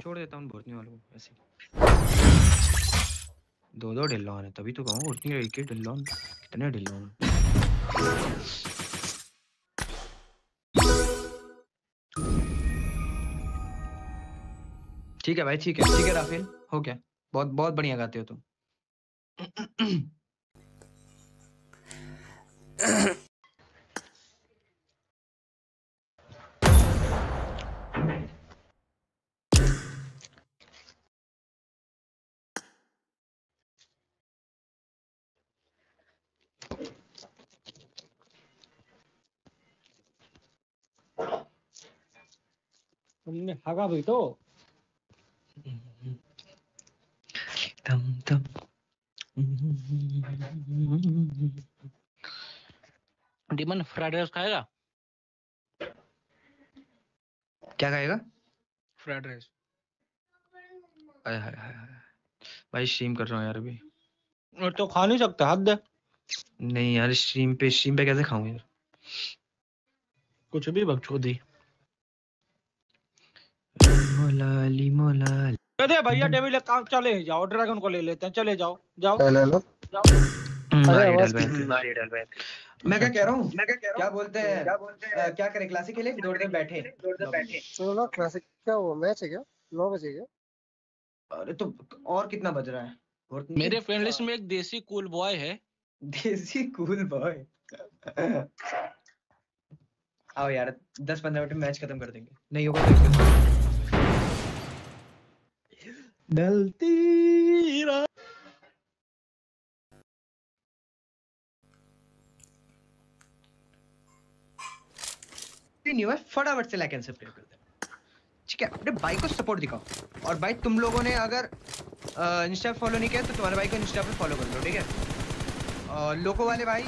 छोड़ देता हूँ भुरने वालों को ऐसे दो दो ढिल्लॉन है तभी तो कहूँ भुरने एक ही ढिल्लॉन कितने ढिल्लॉन ठीक है भाई ठीक है ठीक है राफेल हो क्या बहुत बहुत बढ़िया गाते हो तुम *clears throat* *clears throat* *clears throat* 네, 하가브도 담담 डिमन फ्राइड राइस खाएगा क्या खाएगा फ्राइड राइस हाय भाई स्ट्रीम कर रहा हूँ यार अभी और तो खा नहीं सकता हद नहीं यार स्ट्रीम पे स्ट्रीम पे कैसे खाऊं यार कुछ भी बकचोदी मोलाली मोलाली कहते भैया काम चले जाओ ड्रैगन को ले लेते हैं चले जाओ जाओ हम्म, मैं क्या कह रहा हूँ क्या बोलते हैं क्या बोलते हैं क्या करें क्लासिक के लिए दो दिन बैठे दो दिन बैठे क्लासिक क्या वो मैच है क्या नौ बजे क्या अरे तो और कितना बज रहा है मेरे फ्रेंड लिस्ट में एक देसी कूल बॉय है देसी कूल बॉय आओ यार दस पंद्रह मिनट मैच खत्म कर देंगे नहीं होगा तो ढलती फटाफट से लैक कर दे ठीक है अपने भाई को सपोर्ट दिखाओ और भाई तुम लोगों ने अगर इंस्टा फॉलो नहीं किया तो तुम्हारे भाई को इंस्टा पर फॉलो कर लो ठीक है और लोको वाले भाई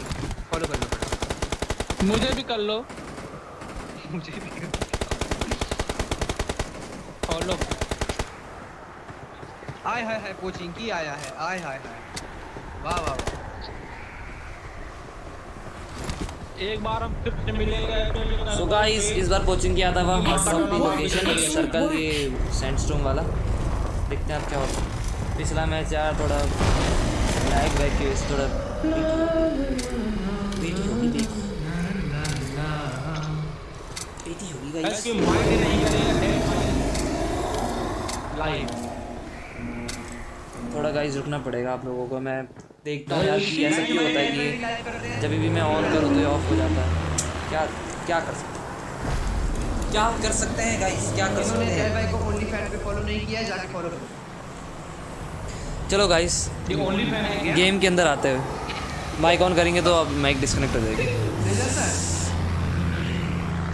फॉलो कर लो मुझे भी कर लो *laughs* मुझे भी फॉलो आय हाय हाय कोचिंग की आया है आय हाय हाय वाह वाह वाह एक बार हम फिर से मिलेंगे सो तो गाइस इस बार कोचिंग किया था वहां साउथ की लोकेशन है सर्कल ये सैंडस्टोन वाला देखते हैं अब क्या होता है पिछला मैच यार थोड़ा लैग बैक के इस थोड़ा बेटी होगी देखो बेटी होगी गाइस इसके माइंड नहीं है लाइव थोड़ा गाइस रुकना पड़ेगा आप लोगों को मैं देखता हूँ यार कि ऐसा क्यों होता है कि जब भी मैं ऑन करूँ तो ये ऑफ हो जाता है क्या क्या कर सकते हैं क्या कर सकते हैं गाइस क्या कर सकते हैं भाई को ओनली फैन पे फॉलो नहीं किया जाके फॉलो करो चलो गाइस ये ओनली फैन है गेम के अंदर आते हुए माइक ऑन करेंगे तो अब माइक डिस्कनेक्ट हो जाएगी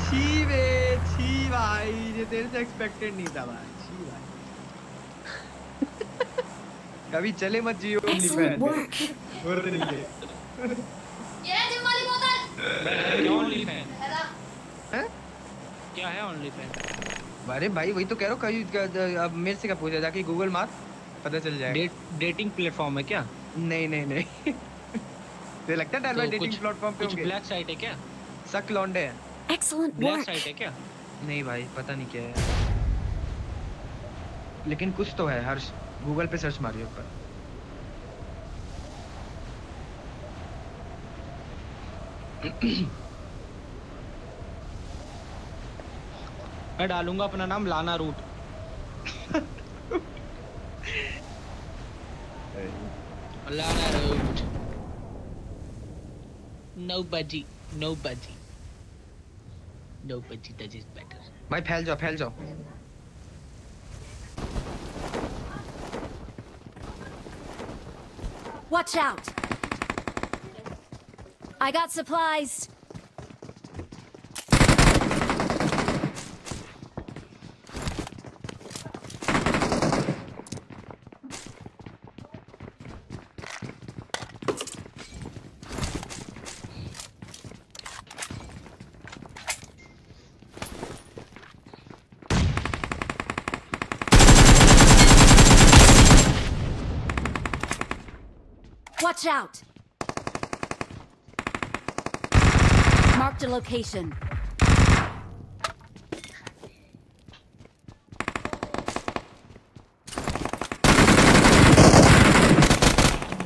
छी वे छी भाई ये तेरे से एक्सपेक्टेड नहीं था भाई कभी चले मत जियो अरे भाई वही तो कह रहा हूँ अब मेरे से क्या पूछा जाके गूगल मार पता चल जाए डेटिंग प्लेटफॉर्म है क्या नहीं नहीं नहीं तो लगता है तो डेटिंग प्लेटफॉर्म पे कुछ ब्लैक साइट है क्या सक लॉन्डे है एक्सीलेंट ब्लैक साइट है क्या नहीं भाई पता नहीं क्या है लेकिन कुछ तो है हर्ष गूगल पे सर्च मारिए ऊपर मैं डालूंगा अपना नाम लाना रूट लाना route no buggy no buggy no buggy that is better भाई फैल जाओ फैल जाओ Watch out! I got supplies. Watch out. Marked a location.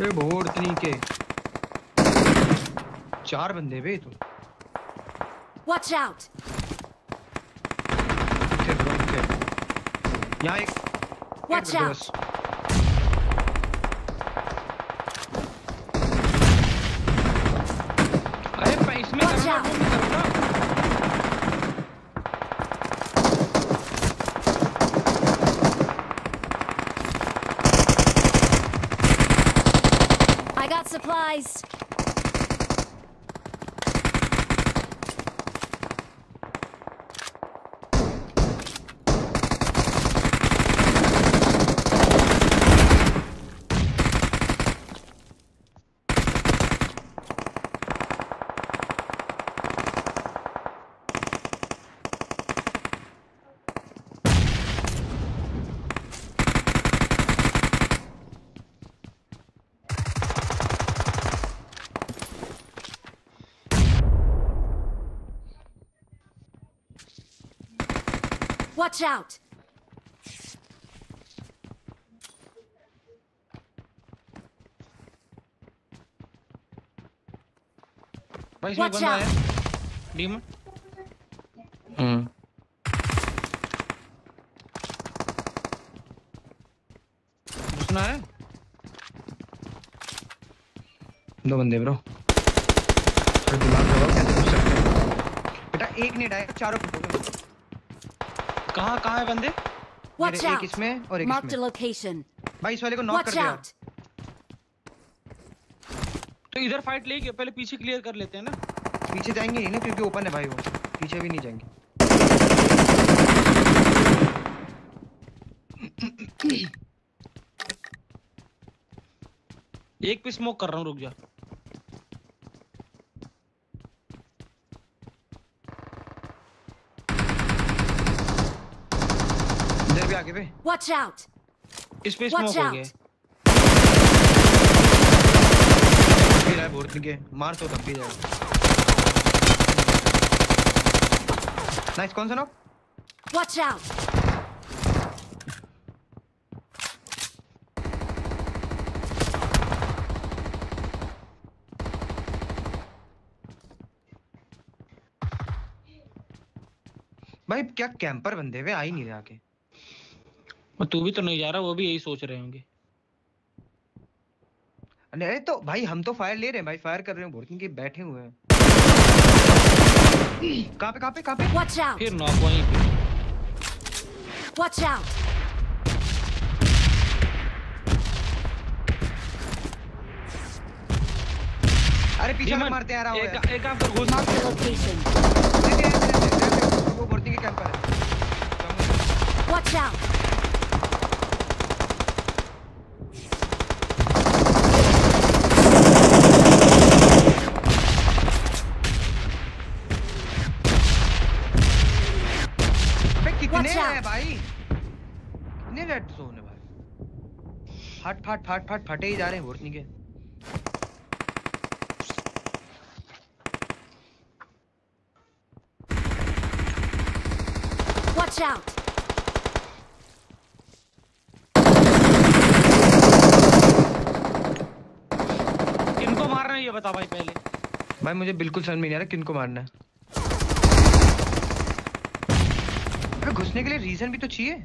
ये बहुत इतनी के चार बंदे बे तो Watch out. थे ब्रो थे यहाँ एक एक Watch बंदे out. Watch out! भाई इसमें बंदा है डी में हम्म घुसना है दो बंदे ब्रो दिमाग लगाओ कैसे घुस सकते हैं बेटा एक नेट आएगा चारों को कहा, कहा है बंदे Watch एक इसमें और एक इसमें. लोकेशन भाई इस वाले को नॉक कर दिया. तो इधर फाइट लेके पहले पीछे क्लियर कर लेते हैं ना. पीछे जाएंगे नहीं ना क्योंकि ओपन है भाई वो. पीछे भी नहीं जाएंगे. एक पे स्मोक कर रहा हूँ रुक जा. Watch out! इस पे स्मोक हो गया मार तो भी जाएगा नाइस कौन सा वॉच आउट भाई क्या कैंपर बंदे हुए आई नहीं रहा के तू भी तो नहीं जा रहा वो भी यही सोच रहे होंगे अरे तो भाई हम तो फायर ले रहे हैं भाई फायर कर रहे हैं बोर्किंग के बैठे हुए हैं कहां पे कहां पे कहां पे वॉच आउट फिर नॉक वहीं पे वॉच आउट अरे पीछे मत मारते आ रहा हूं एक एक काम कर घुस मार लोकेशन वो बोर्किंग के कैंप पर है वॉच आउट फाट फाट फाट फटे ही जा रहे हैं के किनको मारना है ये बता भाई पहले भाई मुझे बिल्कुल समझ में नहीं आ रहा किनको मारना है घुसने के लिए रीजन भी तो चाहिए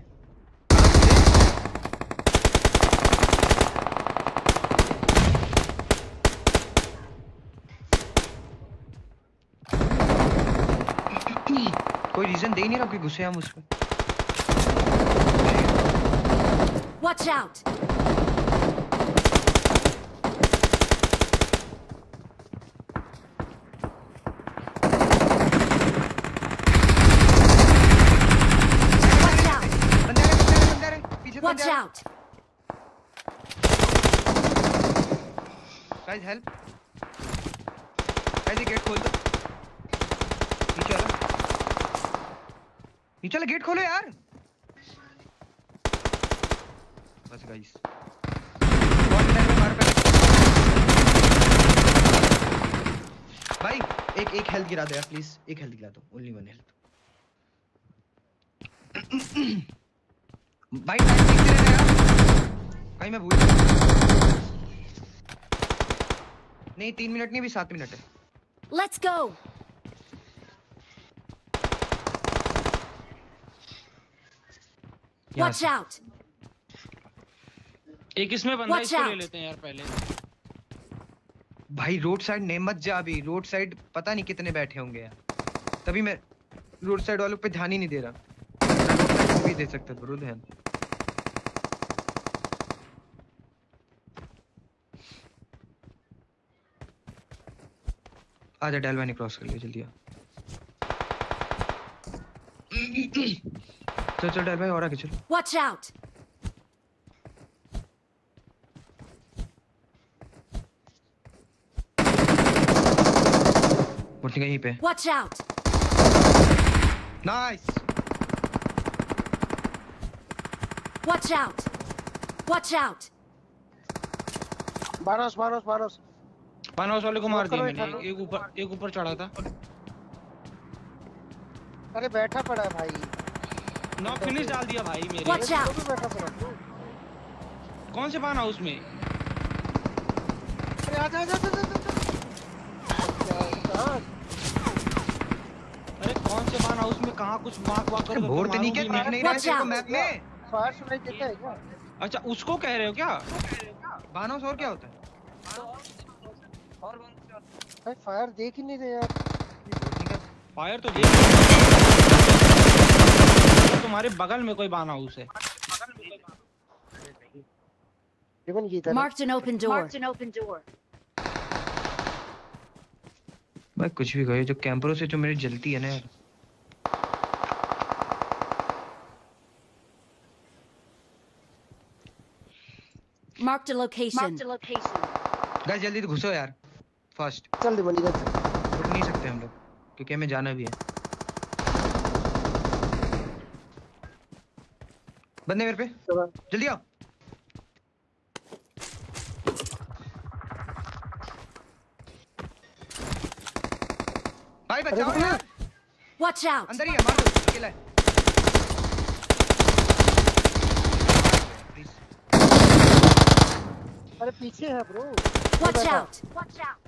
कोई रीजन दे ही नहीं रहा कि गुस्से हम उस पे Watch out. Watch out. Guys help. Guys, get खोल दो. नीचे वाला गेट खोलो यार बस गाइस भाई एक एक हेल्थ गिरा दो यार प्लीज एक हेल्थ गिरा दो ओनली वन हेल्थ भाई टाइम दिख रहा यार भाई मैं भूल गया नहीं तीन मिनट नहीं भी सात मिनट है लेट्स गो Watch out. एक इसमें बंदा इसको ले लेते हैं यार पहले भाई रोड साइड नहीं मत जा अभी रोड साइड पता नहीं कितने बैठे होंगे यार तभी मैं रोड साइड वालों पे ध्यान ही नहीं दे रहा भी दे सकते ब्रो ध्यान आ जा डेलवानी क्रॉस कर ले जल्दी आ चल चल डर भाई और आगे चल वॉच आउट मुर्ती कहीं पे watch out nice watch out watch out Barros बारोस बारोस बारोस वाले को मार दिया मैंने एक ऊपर एक ऊपर चढ़ा था अरे बैठा पड़ा है भाई नॉक फिनिश डाल दिया भाई मेरे वॉच आउट कौन से पान हाउस में अरे अरे कौन से पान हाउस में कहां कुछ मार्क वाक कर भोर तो नहीं नहीं रहा है मैप में है क्या अच्छा उसको कह रहे हो क्या बान हाउस और क्या होता है और भाई फायर देख ही नहीं रहे यार फायर तो देख हमारे बगल में कोई बाना हाउस है भाई कुछ भी जो कैंपरों से जो मेरी जलती है ना यार जल्दी तो घुसो यार. फर्स्ट चल बंदी रुक नहीं सकते हम लोग. क्योंकि हमें जाना भी है. बंदे मेरे पे जल्दी आओ भाई बचाओ यार वॉच आउट अंदर ही है मार दो अकेला है अरे पीछे है bro watch out watch out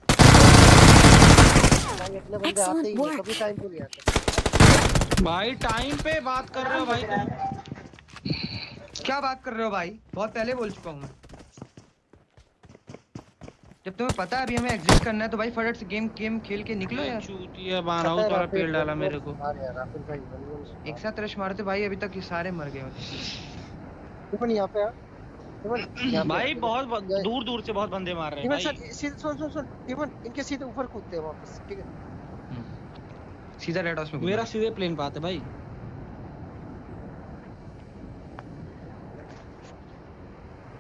भाई टाइम पे बात कर रहा हूं भाई क्या बात कर रहे हो भाई बहुत पहले बोल चुका हूँ मैं जब तुम्हें पता है अभी हमें एग्जिट करना है तो भाई फटाफट से गेम गेम खेल के निकलो यार चूतिया मार रहा हूं तेरा तो पेड़ डाला मेरे को यार राहुल भाई एक साथ रश मारते भाई अभी तक ये सारे मर गए होते तुम यहां पे आ भाई बहुत दूर दूर से बहुत बंदे मार रहे हैं भाई सीधा सुन सुन सुन इवन इनके सीधे ऊपर कूदते हैं वापस ठीक है हम्म। सीधा रेड हाउस में मेरा सीधे प्लेन पे आते भाई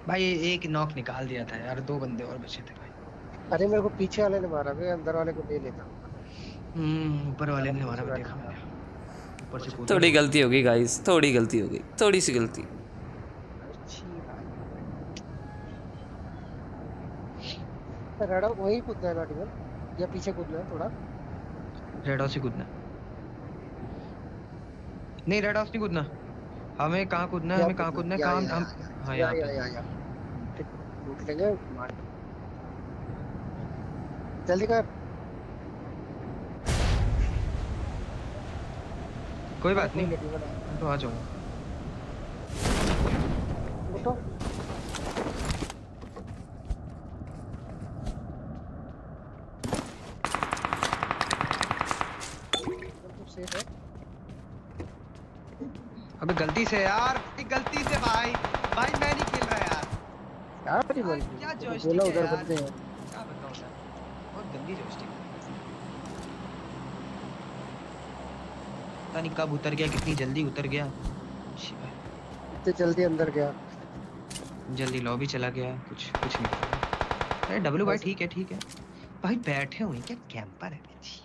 भाई एक नॉक निकाल दिया था यार दो बंदे और बचे थे भाई अरे मेरे को पीछे वाले ने मारा भाई अंदर वाले को ले लेता हम्म ऊपर वाले ने मारा भाई देखा मैंने ऊपर से कूदा थोड़ी गलती हो गई गाइस थोड़ी गलती हो गई थोड़ी सी गलती अच्छा रेडो वही कूदना है ना डिमन या पीछे कूदना है थोड़ा रेडो से कूदना नहीं रेडो से नहीं कूदना हमें कहाँ कूदना है हमें कहाँ कूदना है काम हम हाँ यहाँ पे लूट लेंगे जल्दी कर कोई बात नहीं तो आ जाऊंगा से यार गलती से भाई भाई मैं नहीं खेल रहा यार क्या तेरी बोल क्या जॉयस्टिक बोला उधर बंदे हैं क्या बताऊं यार बहुत गंदी जॉयस्टिक पता नहीं कब उतर गया कितनी जल्दी उतर गया इतने जल्दी अंदर गया जल्दी लॉबी चला गया कुछ कुछ नहीं अरे डब्ल्यू भाई ठीक है ठीक है भाई बैठे हुए क्या कैंपर है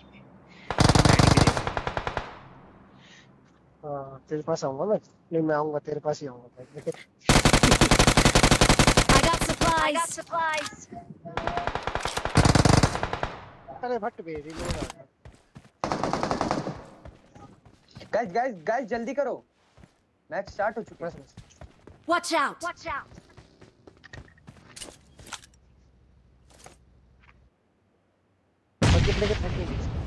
तेरे पास आऊंगा मैं नहीं मैं आऊंगा तेरे पास ही आऊंगा भाई I got supplies. I got supplies. अरे भट भेज ही गाइस गाइस गाइस जल्दी करो मैच स्टार्ट हो चुका है वॉच आउट वॉच आउट कितने के थक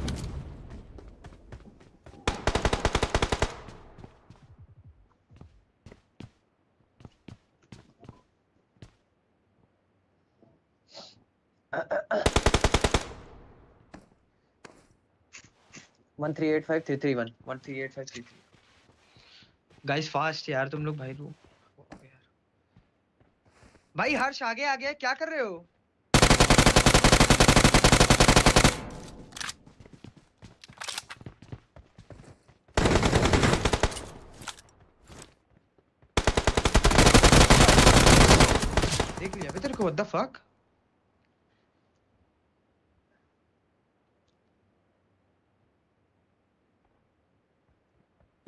गाइस फास्ट यार तुम लोग भाई लो भाई हर्ष आगे आ गया क्या कर रहे हो देख लिया तेरे को what the fuck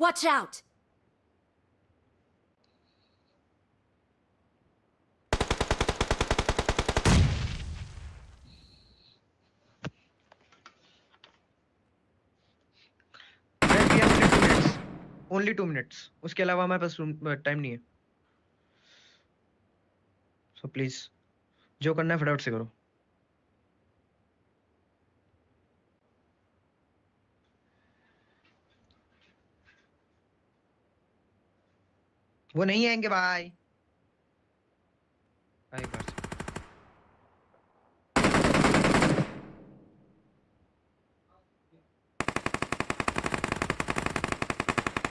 Watch out! Only two minutes उसके अलावा हमारे पास टाइम uh, नहीं है सो so, प्लीज जो करना है फटाफट से करो वो नहीं आएंगे भाई बस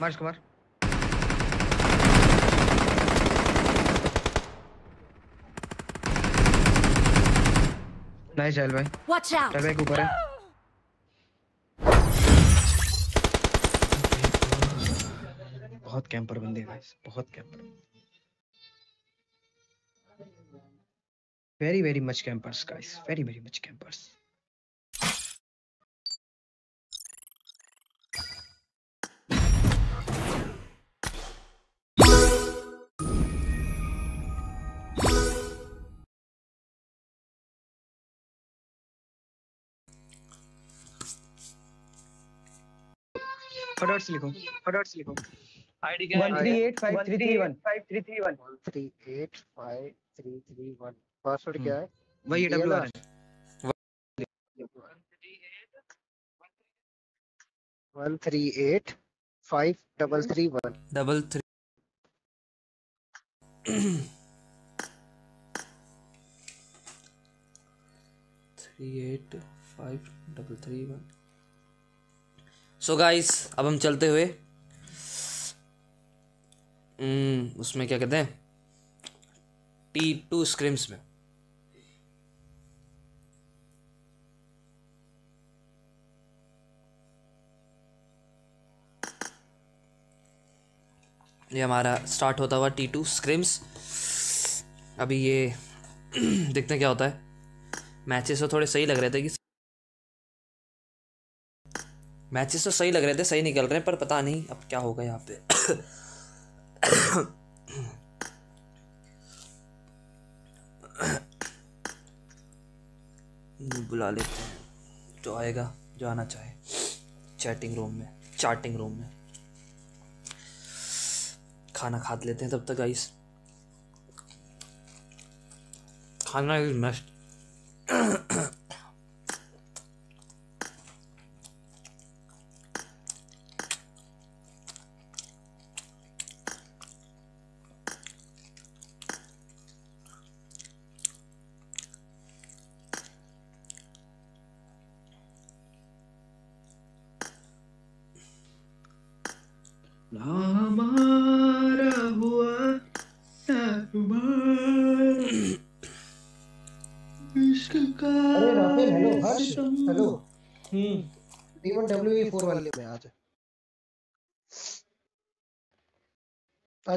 मार्च कुमार नाइस चल भाई चल भाई ऊपर है बहुत कैंपर बंदे गाइस बहुत camper very very much campers guys very very much campers फटाफट से लिखो फटाफट से लिखो आईडी क्या है पासवर्ड क्या है वही three eight five double three one so guys अब हम चलते हुए हम्म, उसमें क्या कहते हैं टी टू स्क्रीम्स में ये हमारा स्टार्ट होता हुआ टी टू स्क्रिम्स अभी ये *clears throat* देखते हैं क्या होता है मैचेस तो थोड़े सही लग रहे थे कि मैचेस तो सही लग रहे थे सही निकल रहे हैं पर पता नहीं अब क्या होगा यहाँ पे *coughs* बुला लेते हैं जो आएगा जो आना चाहे चैटिंग रूम में चाटिंग रूम में खाना खा लेते हैं तब तक आइस खाना इज मस्ट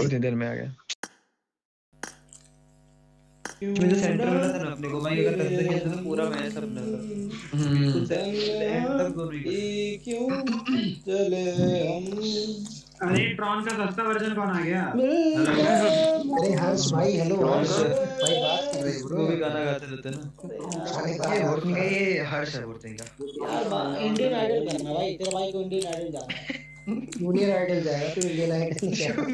उतनी देर में आ गया मुझे सेंटर तो वाला था ना अपने को मैं अगर करते खेलते तो पूरा मैच अपना था सेंटर को भी क्यों चले हम अरे ट्रॉन का सस्ता वर्जन कौन आ गया अरे हर्ष हाँ, भाई हेलो हर्ष वो भी गाना गाते रहते हैं ना ये भोटनी का ये हर्ष है भोटनी का इंडियन आइडल बनना भाई तेरे भाई को इंडियन आइडल जाना जूनियर आइडल जाएगा तो इंडियन आइडल नहीं जाएगा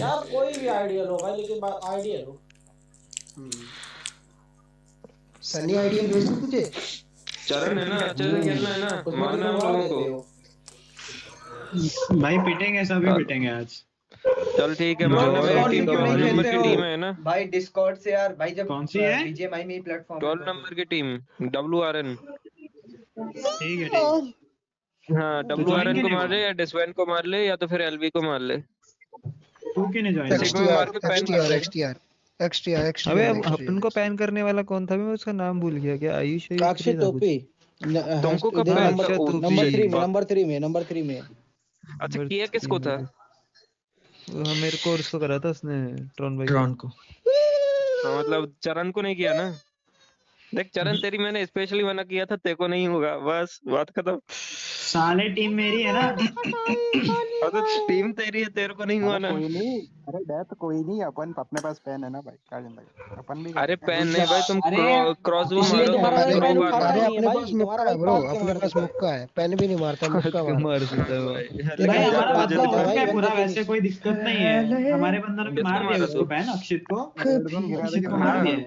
यार कोई भी आइडियल हो भाई लेकिन आइडियल हो सनी आइडियल भेज दूं तुझे चरण है ना अच्छे हम्म। से खेलना है ना मारना हम लोगों को भाई पिटेंगे सभी पिटेंगे आज चल ठीक है भाई मेरी टीम भाई नंबर की टीम है ना भाई डिस्कॉर्ड से यार भाई जब कौन सी है बीजेएमआई में प्लेटफॉर्म 12 नंबर की टीम डब्ल्यूआरएन ठीक है ठीक हां डब्ल्यूआरएन तो को मार ले या डिस्वैन को मार ले या तो फिर एलवी को मार ले तू क्यों नहीं ज्वाइन एक्सटीआर एक्सटीआर अबे अपन को पैन करने वाला कौन था मैं उसका नाम भूल गया क्या आयुष अक्षय टोपी तुमको कब नंबर 3 नंबर 3 में नंबर 3 में अच्छा किया किसको था हाँ, मेरे को रिस्टोर करा था उसने ट्रॉन भाई ट्रॉन को हाँ, मतलब चरण को नहीं किया ना देख चरण तेरी मैंने स्पेशली मना किया था तेको नहीं होगा बस बात खत्म साले टीम मेरी है ना और हाँ तो टीम तेरी है तेरे को नहीं हुआ ना कोई नहीं अरे डेथ कोई नहीं अपन अपने पास पेन है ना भाई क्या जिंदगी अपन भी अरे पेन नहीं भाई तुम क्रॉस वो मारो अपने पास मुक्का है पेन भी नहीं मारता *laughs* मुक्का मार सकता भाई भाई हमारा मुक्का है पूरा वैसे कोई दिक्कत नहीं है हमारे बंदर ने मार दिया उसको पेन अक्षित को अक्षित दिया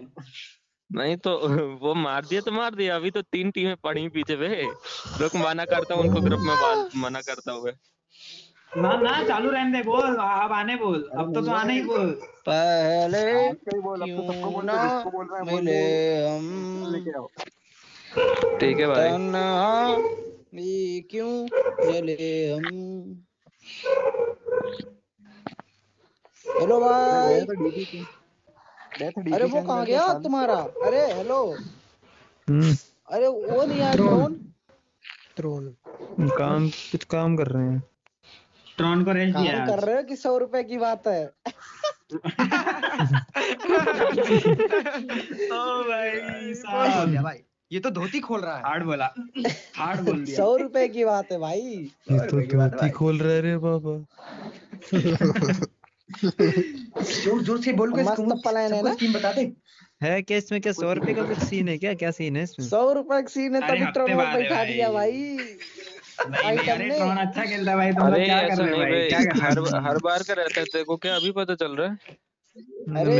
नहीं तो *laughs* वो मार दिया तो मार दिया अभी तो तीन टीमें पड़ी पीछे वे रुक मना करता हूँ उनको ग्रुप में बात मना करता हुए ना ना चालू रहने दे बोल अब आने बोल अब तो तो आने ही बोल पहले तो तो क्यों ना मिले हम ठीक है भाई तन्हा भी क्यों जले हम *laughs* हेलो भाई अरे वो कहा गया तुम्हारा अरे हेलो हम्म। अरे वो नहीं आया ड्रोन ड्रोन काम कुछ काम कर रहे हैं ट्रॉन को रेंज दिया कर रहे हो कि सौ रुपए की बात है ओ भाई साहब भाई ये तो धोती खोल रहा है हार्ड बोला हार्ड बोल दिया सौ रुपए की बात है भाई ये तो धोती खोल रहे रे बाबा *laughs* *laughs* जोर जोर से बोल मस्त है ना बता दे है क्या इसमें क्या सौ रुपए का कुछ सीन है क्या क्या सीन है इसमें सौ रुपए का सीन है तभी मैं बैठा दिया भाई अच्छा खेलता भाई क्या कर रहे हर बार तेरे को क्या अभी पता चल रहा है अरे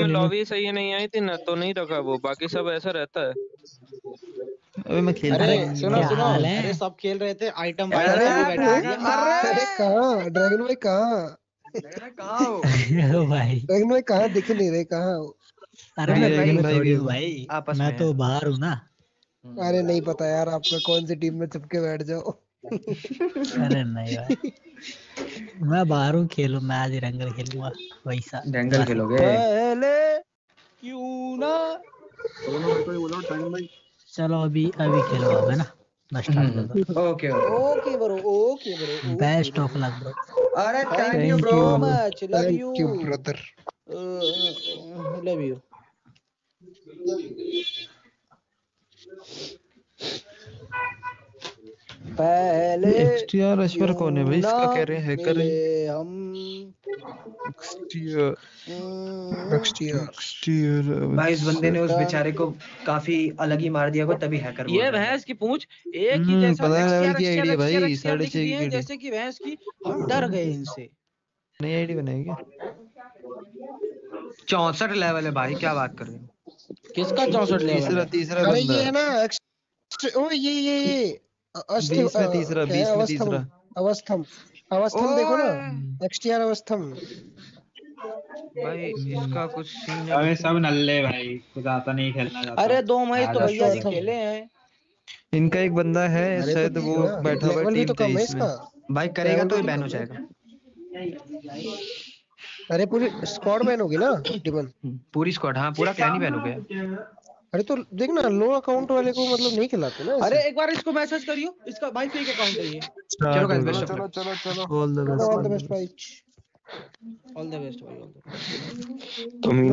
तो सही नहीं आई थी ना तो नहीं रखा वो बाकी सब ऐसा रहता है मैं खेल सुनो सुनो अरे सब खेल रहे थे आइटम ड्रैगन भाई कहा *laughs* भाई दिख नहीं रहे कहा अरे मैं तो बाहर हूँ ना हम्म। अरे नहीं पता यार आपका कौन सी टीम में चुपके बैठ जाओ अरे नहीं भाई मैं बाहर हूँ खेलो मैं आज रंगल खेलूंगा वैसा रंगल खेलोगे क्यों ना चलो अभी अभी खेलो है ना Hmm. Okay, bro. Best of luck, bro. Alright, thank you, bro. So much. Thank you, brother. Uh, uh, love you. पहले एक्सटीआर इस कौन है भाई इसका कह रहे हैं हैकर है हम एक्सटीआर uh, भाई इस बंदे ने उस बेचारे को काफी अलग ही मार दिया को तभी हैकर ये भैंस की पूंछ एक ही हम्म, जैसा पता लेवल की आईडी भाई 6.5 जैसे कि भैंस की हम डर गए इनसे नई आईडी बनाएगी चौसठ लेवल है भाई क्या बात कर रहे हो किसका चौसठ लेवल तीसरा तीसरा बंदा ये है ना ओ ये ये ये अवस्थम तीसरा बीस में तीसरा अवस्थम अवस्थम देखो ना एक्सटीआर अवस्थम भाई इसका कुछ सीन अबे सब नल्ले भाई कुछ आता नहीं खेलना जाता अरे दो मई तो भैया जी खेले हैं इनका एक बंदा है तो शायद वो बैठा हुआ टीम तो है भाई करेगा तो ही तो बैन हो जाएगा अरे पूरी स्क्वाड बैन होगी ना टिबन पूरी स्क्वाड हाँ पूरा क्लैन ही बैन हो गया अरे तो देख ना लो अकाउंट वाले को मतलब नहीं खिलाते ना अरे एक बार इसको मैसेज करियो इसका भाई फेक अकाउंट है ये चलो गाइस बेस्ट चलो चलो चलो all the best all the best भाई ऑल द बेस्ट भाई ऑल द बेस्ट तुम ही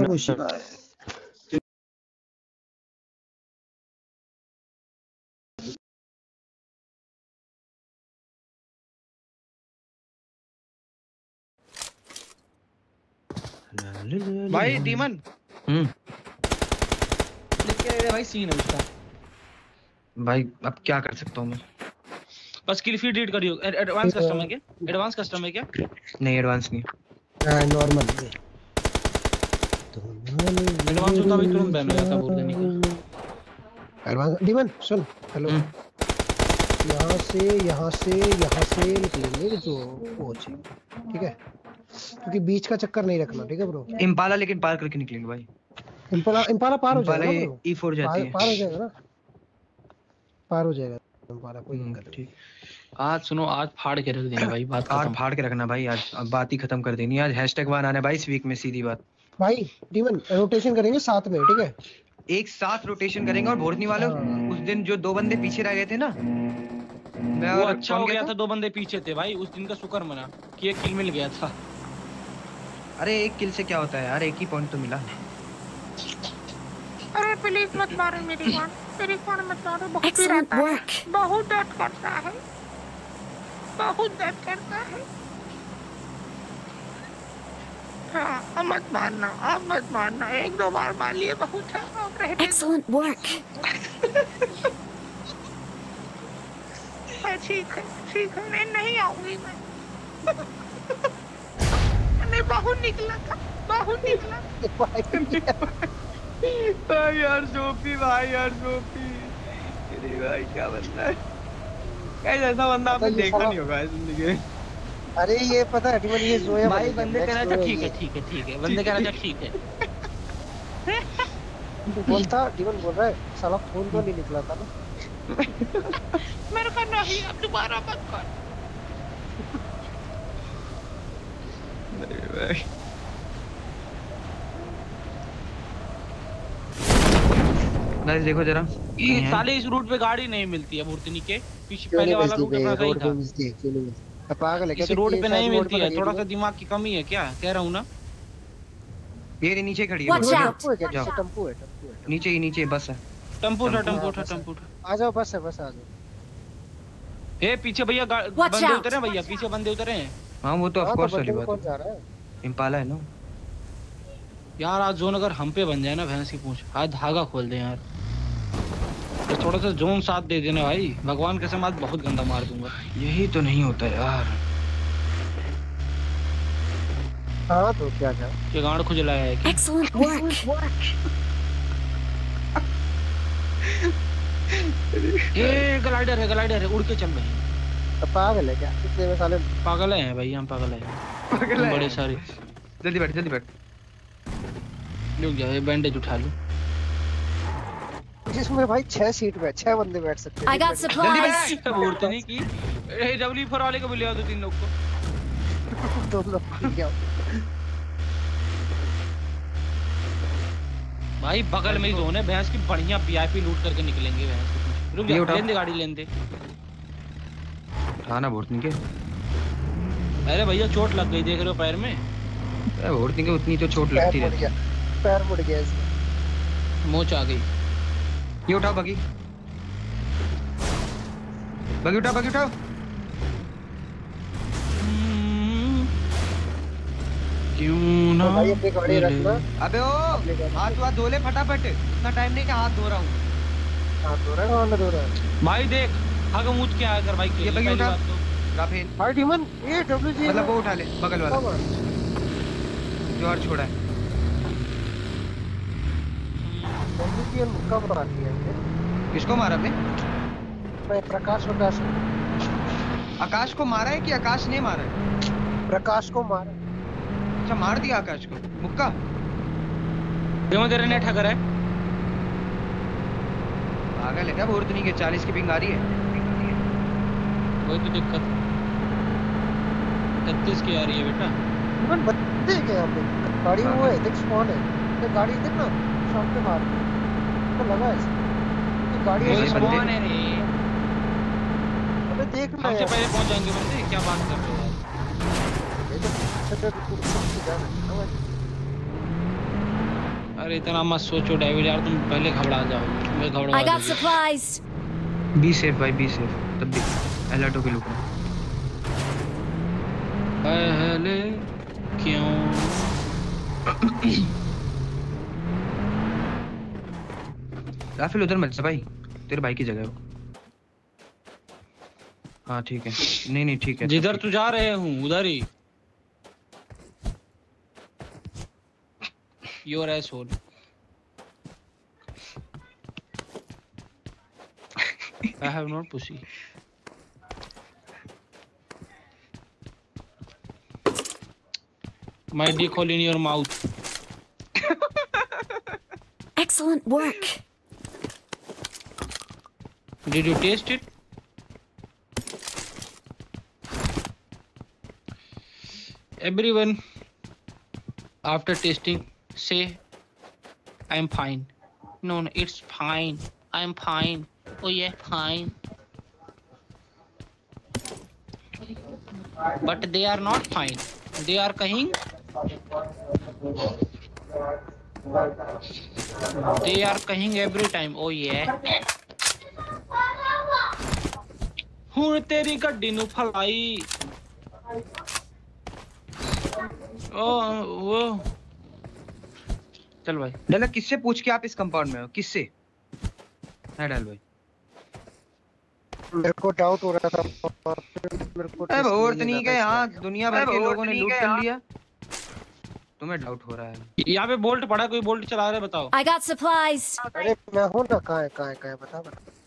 ना भाई डीमन हम्म भाई सीन है उसका भाई अब क्या कर सकता हूँ मैं बस किल फीड रीड करियो एडवांस कस्टम है क्या एडवांस कस्टम है क्या नहीं एडवांस नहीं हां नॉर्मल है एडवांस होता भी तुरंत बैन हो जाता बोल देने का एडवांस डीमन सुन हेलो हम्म। यहां से यहां से यहां से निकलेंगे जो पहुंचे ठीक है क्योंकि बीच का चक्कर नहीं रखना ठीक है ब्रो इंपाला लेकिन पार करके निकलेंगे भाई इम्पाला इम्पाला पार हो जाएगा ना E4 जाती है पार हो जाएगा ना पार हो जाएगा इम्पाला कोई हम्म, दिक्कत ठीक आज सुनो आज फाड़ के रख देना भाई बात आज फाड़ के रखना भाई आज बात ही खत्म कर देनी आज हैशटैग वन आना भाई इस वीक में सीधी बात भाई डीमन रोटेशन करेंगे साथ में ठीक है एक साथ रोटेशन करेंगे और भोरनी वाले हाँ। उस दिन जो दो बंदे पीछे रह गए थे ना मैं वो अच्छा हो गया था? था दो बंदे पीछे थे भाई उस दिन का शुक्र मना कि एक किल मिल गया था अरे एक किल से क्या होता है यार एक ही पॉइंट तो मिला अरे प्लीज मत मारो मेरी फोन *laughs* मेरी फोन मत मारो बहुत ही रहता है बहुत दर्द करता है बहुत दर्द करता है हाँ मत मारना आप मत मारना एक दो बार मार लिए बहुत है अब रहने Excellent work. हाँ, ठीक है ठीक है नहीं नहीं आऊंगी मैं *laughs* मैं बहुत निकला था भाई यार जोपी भाई यार जोपी अरे भाई क्या बंदा है गाइस ऐसा बंदा आपने देखा नहीं होगा जिंदगी अरे ये पता है मतलब ये जोया भाई बंदे कह रहा था तो ठीक है ठीक है ठीक है बंदे कह रहा था तो ठीक है बोलता डीवन बोल रहा है साला फोन तो नहीं निकला था ना मेरे को नहीं अब दोबारा मत कर अरे भाई गाइस देखो जरा ये साले इस रूट पे गाड़ी नहीं मिलती है मूर्तिनी के पीछे पहले वाला रूट अपना सही था मिलती है पागल है क्या इस रोड पे नहीं मिलती है थोड़ा सा दिमाग की कमी है क्या कह रहा हूं ना ये नीचे खड़ी है टेंपो है टेंपो है नीचे ही नीचे बस है टेंपो था टेंपो था टेंपो उठा आ जाओ बस है बस आ जाओ ए पीछे भैया बंदे उतरे हैं भैया पीछे बंदे उतरे हैं हां वो तो ऑफ हाँ, कोर्स तो वाली बात है इंपाला है ना यार आज जोन अगर हम पे बन जाए ना भैंस की पूंछ आज धागा खोल दे यार तो थोड़ा सा जोन साथ दे देना भाई भगवान के समाज बहुत गंदा मार दूंगा यही तो नहीं होता यार हाँ, तो क्या क्या ये गांड खुजला है कि एक्सीलेंट वर्क ये ग्लाइडर है ग्लाइडर है उड़ के चल रही है पागल है क्या कितने साले पागल है भाई हम पागल है पागल बड़े सारे जल्दी बैठ जल्दी बैठ रुक जा बैंडेज उठा लूं जिसमें भाई छह सीट में छह बंदे बैठ सकते हैं आई गॉट सप्लाइज बोलते नहीं की ए डब्ल्यू फॉर वाले को बुलाओ दो तीन लोग को *laughs* दो लोग क्या भाई बगल में ही जोन है भैंस की बढ़िया वीआईपी लूट करके निकलेंगे भैंस रुक जा लेंदे गाड़ी लेंदे दे ना भोरतिंग के अरे भैया चोट लग गई देख रहे हो पैर में अरे भोरतिंग के उतनी तो चोट लगती रहती है पैर मुड़ गया इसका मोच आ गई ये उठाओ बगी बगी उठाओ बगी उठाओ क्यों ना अबे ओ हाथ वाथ धो ले फटाफट इतना टाइम नहीं कि हाथ धो रहा हूँ हाथ धो रहा है धो रहा है भाई देख हम उठ के आया कर भाई ये बगी उठा तो। राफेल हार्ट ह्यूमन ये डब्ल्यूजी मतलब वो उठा ले बगल वाला जो और छोड़ा है Eh? किसको मारा बे प्रकाश प्रकाश आकाश को मारा है कि आकाश ने मारा है प्रकाश को मारा अच्छा मार दिया आकाश को मुक्का क्यों तेरे ने ठगर है पागल है क्या नहीं के चालीस की पिंग आ रही है कोई तो दिक्कत इकतीस की आ रही है बेटा बत्ती क्या यहाँ पे गाड़ी वो है हाँ। दिख स्पॉन है गाड़ी दिख ना शॉप पे मार तो लगा है गाड़ी है अबे देख पहले पहुंच जाएंगे बंदे क्या बात कर रहे हो अरे इतना मत सोचो डेविड यार तुम पहले घबरा जाओ मैं घबरा I got supplies be safe भाई बी सेफ तब भी अलर्ट होके लुको पहले क्यों राफेल उधर मत जा भाई तेरे भाई की जगह हो हाँ ठीक है नहीं नहीं ठीक है जिधर तू जा रहे हूँ उधर ही your ass hole I have not pushy my D hole in your mouth Excellent work. Did you taste it? Everyone, after tasting, say, I'm fine. No, no, it's fine. I'm fine. Oh, yeah, fine. But they are not fine. They are saying, they are saying every time, oh, yeah. ਹੁਣ ਤੇਰੀ ਗੱਡੀ ਨੂੰ fly ओ वो चल भाई डाला किससे पूछ के आप इस कंपाउंड में हो किससे है डाल भाई मेरे को डाउट हो रहा था मेरे को अरे test और नहीं नहीं लेना के था यहाँ इसलिए। दुनिया भर के लोगों ने लूट कर लिया तुम्हें डाउट हो रहा है यहाँ पे बोल्ट पड़ा कोई बोल्ट चला रहा है बताओ I got supplies. अरे मैं हूँ ना कहाँ है कहाँ है कहाँ है बता बता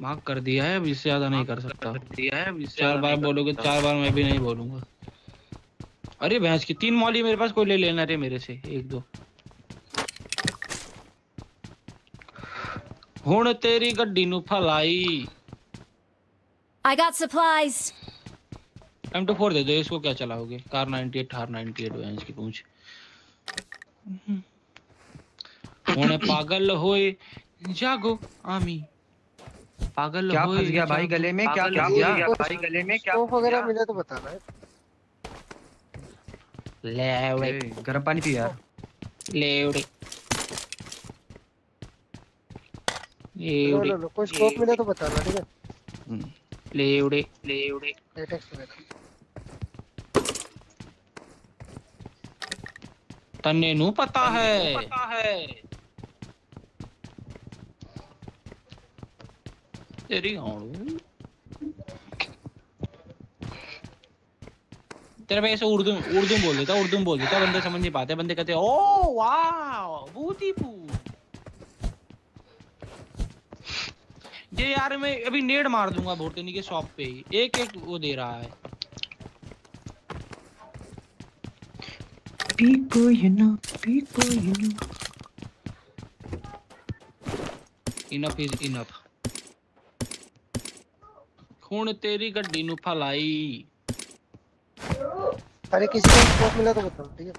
मार्क कर दिया है अब इससे ज्यादा नहीं कर सकता दिया है चार बार बोलोगे चार बार मैं भी नहीं बोलूंगा अरे भैंस की तीन मौली मेरे पास कोई ले लेना रे मेरे से एक दो ਹੁਣ ਤੇਰੀ ਗੱਡੀ ਨੂੰ fly I got supplies. M24 दे दो इसको क्या चलाओगे कार 98 थार 98 भैंस की पूंछ ਹੁਣ पागल होए जागो आमी पागल क्या फंस गया भाई गले में क्या क्या गया भाई गले में क्या वगैरह मिला तो बताना है ले उड़े गर्म पानी पी यार ले उड़े ये उड़े कोई स्कोप मिला तो बताना ठीक है हम्म। ले उड़े ले उड़े लेटेक्स मिला तन्ने पता है पता है तेरी on. तेरे पे ऐसे उर्दू उर्दू बोल देता उर्दू बोल देता बंदे समझ नहीं पाते बंदे कहते ओ वाओ भूतीपू ये यार मैं अभी नेड मार दूंगा भोरतनी के शॉप पे ही एक एक वो दे रहा है pico you know pico you know enough is enough ਹੁਣ तेरी ਗੱਡੀ ਨੂੰ ਫਲਾਈ अरे किसी को स्कोप मिला तो बताओ ठीक है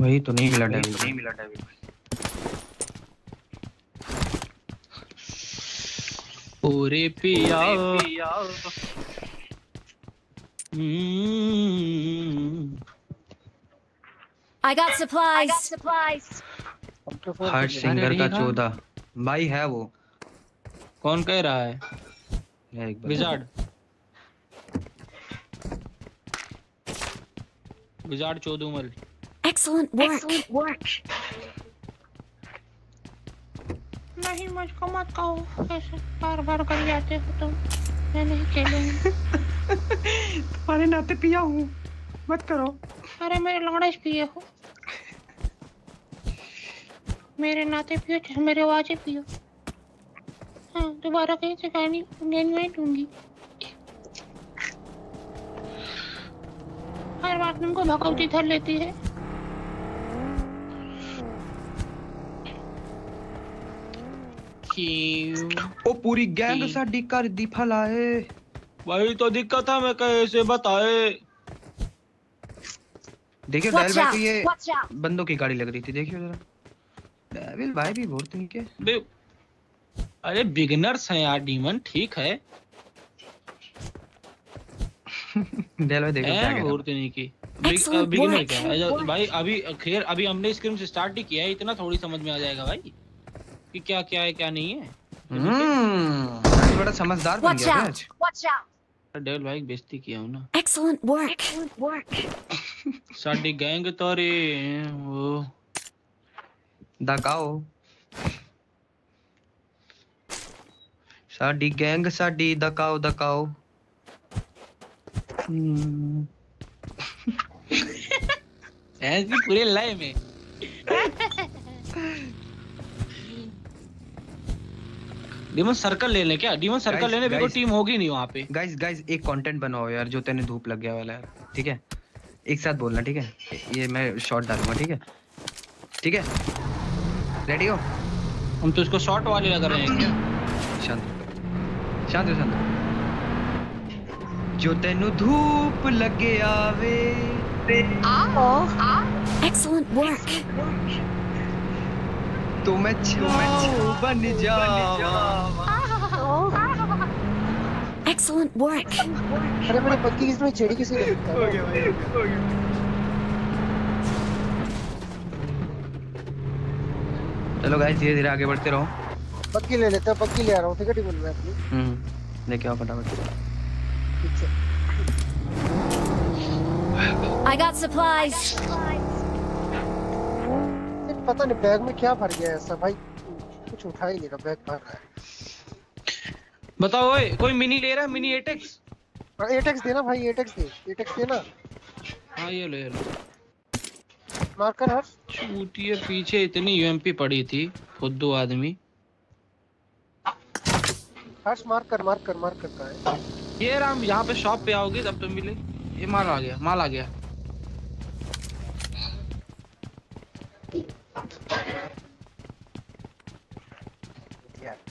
वही तो नहीं मिला डेविड नहीं मिला डेविड ओरे पिया I got supplies. I got supplies. हर सिंगर का चौदह भाई है वो कौन कह रहा है विजार्ड विजार्ड वर्क वर्क नहीं मत कहो ऐसे बार बार कर जाते हो तुम तो मैं नहीं खेलूंगी *laughs* तुम्हारे नाते पिया हूँ मत करो अरे मेरे लौड़े पिए हो मेरे नाते पियो मेरे वाजे पियो हाँ, दोबारा कहीं सिखाने इंडियन में दूंगी हर बात उनको भगवती धर लेती है ओ पूरी गैंग सा कर दी फलाए वही तो दिक्कत है मैं कैसे बताए देखिए डेविल भाई ये बंदों की गाड़ी लग रही थी देखिए जरा डेविल भाई भी बहुत इनके अरे बिगनर्स हैं यार डीमन ठीक है देखो क्या क्या है इतना थोड़ी समझ में आ जाएगा भाई कि क्या क्या है क्या नहीं है हम्म। बड़ा समझदार बन गया आज भाई बेइज्जती किया हूं ना एक्सीलेंट वर्क साडी गैंग दकाओ ਸਾਡੀ ਗੈਂਗ ਸਾਡੀ ਦਕਾਓ ਦਕਾਓ ਹਮ, ऐसे पूरे लय में डीमन सर्कल ले ले क्या डीमन सर्कल Guys, लेने भी कोई guys. टीम होगी नहीं वहाँ पे गाइस गाइस एक कंटेंट बनाओ यार जो तेने धूप लग गया वाला है ठीक है एक साथ बोलना ठीक है ये मैं शॉट डालूंगा ठीक है ठीक है रेडी हो हम तो इसको शॉर्ट वाले लग रहे हैं क्या शांत हो। ਸ਼ਾਂਤ ਹੋ ਸ਼ਾਂਤ ਜੋ ਤੈਨੂੰ ਧੂਪ ਲੱਗੇ ਆਵੇ ਆਓ ਐਕਸਲੈਂਟ ਵਰਕ ਤੂੰ ਮੈਂ ਬਣ चलो गाइस धीरे धीरे आगे बढ़ते रहो पक्की ले लेते हैं पक्की ले आ रहा हूं टिकट ही बोल रहा हम्म, है हम्म लेके आओ फटाफट आई गॉट supplies. पता नहीं बैग में क्या भर गया ऐसा भाई कुछ उठा ही नहीं रहा बैग भर रहा है बताओ ओए कोई मिनी ले रहा है मिनी एटेक्स एटेक्स देना भाई एटेक्स दे एटेक्स दे ना हां ये ले लो मार्कर हर छूटिए पीछे इतनी यूएमपी पड़ी थी खुद दो आदमी हर्ष मार कर मार कर मार का है ये राम यहां पे शॉप पे आओगे जब तुम मिले ये माल आ गया माल आ गया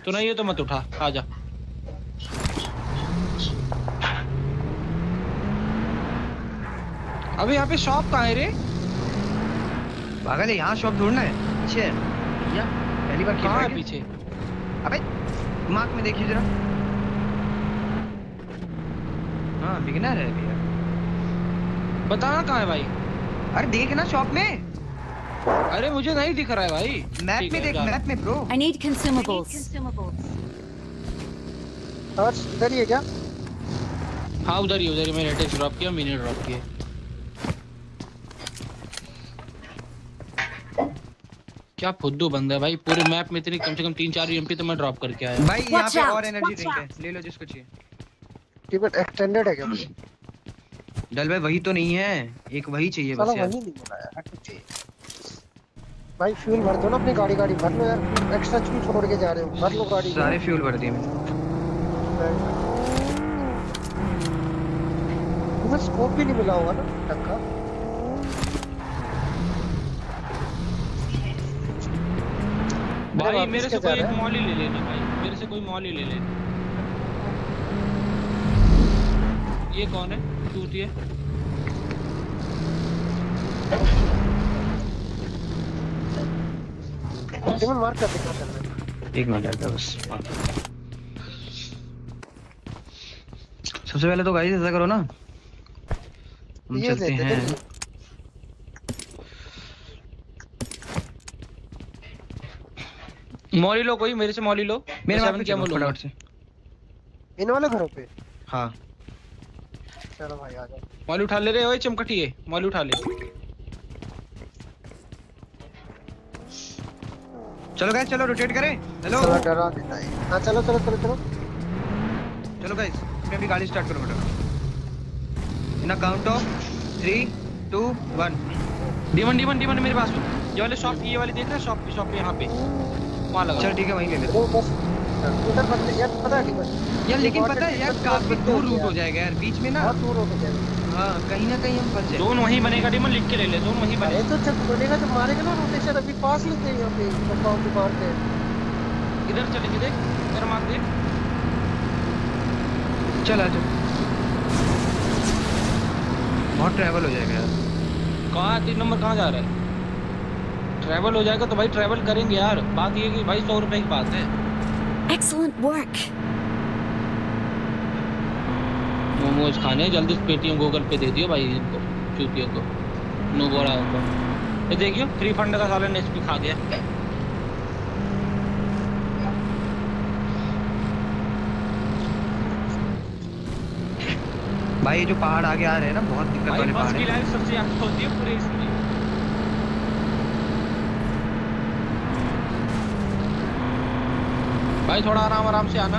तो नहीं है तो मत उठा आ जा अबे यहां पे शॉप कहां है रे भागा है यहां शॉप ढूंढना है पीछे या पहली बार कहां है पीछे अबे मार्क में देखिए जरा हाँ बिगनर है भैया बताना कहाँ है भाई अरे देखना शॉप में अरे मुझे नहीं दिख रहा है भाई मैप में देख मैप में ब्रो आई नीड कंज्यूमेबल्स और इधर ही है क्या हाँ उधर ही उधर ही मैंने ड्रॉप किया मिनी ड्रॉप किया क्या फुद्दू बंदा है भाई पूरे मैप में इतनी कम से कम तीन चार यूएमपी तो मैं ड्रॉप करके आया भाई यहां पे और एनर्जी ड्रिंक है ले लो जिसको चाहिए ठीक है एक्सटेंडेड है क्या भाई डल भाई वही तो नहीं है एक वही चाहिए बस यार वही नहीं मिला भाई फ्यूल भर दो ना अपनी गाड़ी गाड़ी भर लो यार एक्स्ट्रा चीज छोड़ के जा रहे हो भर लो गाड़ी सारे फ्यूल भर दिए मैंने तुम्हें स्कोप भी नहीं मिला होगा ना टक्का भाई मेरे से कोई एक मॉल ही ले लेना भाई मेरे से कोई मॉल ही ले लेना ये कौन है टूटी है मार्क कर दिखा कर एक मिनट बस सबसे पहले तो गाइस ऐसा करो ना हम चलते हैं मॉली लो कोई मेरे से मॉली लो मेरे तो मार क्या मॉली फटाफट से इन वाले घरों पे हां चलो भाई आ जाओ मॉली उठा ले रे ओए चमकटिए मॉली उठा ले चलो गाइस चलो रोटेट करें हेलो चलो डरा देता है हां चलो चलो चलो चलो चलो गाइस मैं भी गाड़ी स्टार्ट करो बेटा in count of 3 2 1 demon demon demon मेरे पास तो। ये वाले शॉप ये वाले देख रहे हैं शॉप की शॉप यहां पे वहां लगा चल ठीक है वहीं ले लेते यार लेकिन पता है यार काफी दूर रूट हो जाएगा यार बीच में ना दूर हो जाएगा हाँ, कहीं ना कहीं हम फंस जाएंगे वहीं बनेगा लिख के ले ले वहीं बनेगा तो जब बनेगा तो मारेगा ना रोटेशन अभी पास लेते हैं पे कंपाउंड के बाहर इधर इधर मार चल आ जाओ बहुत ट्रैवल हो जाएगा यार तीन नंबर कहाँ जा रहा है ट्रैवल हो जाएगा तो भाई ट्रैवल करेंगे यार बात ये कि भाई सौ रुपए की बात है एक्सलेंट वर्क मोमोज खाने जल्दी पेटीएम गूगल पे दे दियो भाई इनको चूतियों को नो बोला उनको ये देखियो थ्री फंड का साले ने इसमें खा गया भाई ये जो पहाड़ आगे आ रहे हैं ना बहुत दिक्कत वाले पहाड़ हैं। सबसे ज्यादा होती है पूरे इसमें भाई थोड़ा आराम आराम से आना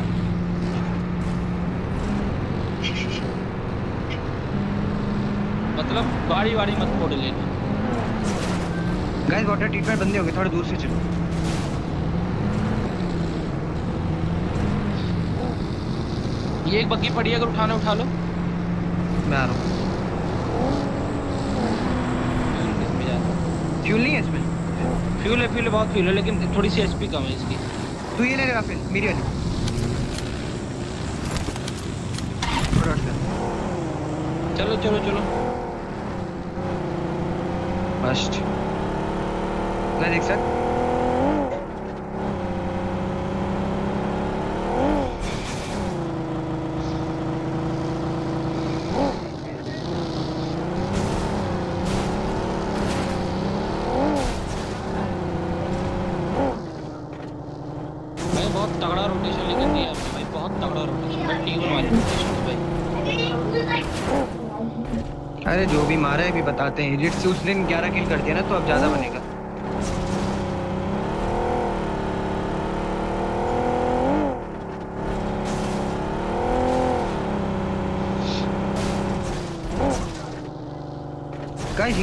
मतलब बारी बारी मत फोड़ लेना गाइस वाटर ट्रीटमेंट बंदे हो गए थोड़ा दूर से चलो ये एक बग्गी पड़ी है अगर उठाना उठा लो मैं आ रहा हूँ फ्यूल नहीं है इसमें फ्यूल है फ्यूल है बहुत फ्यूल है लेकिन थोड़ी सी एसपी कम है इसकी Tu ienerea la fel, Mirel. Proastă. चलो चलो चलो फास्ट लाइन एक साथ बताते हैं एलिट से उस दिन 11 किल कर दिया ना तो अब ज़्यादा बनेगा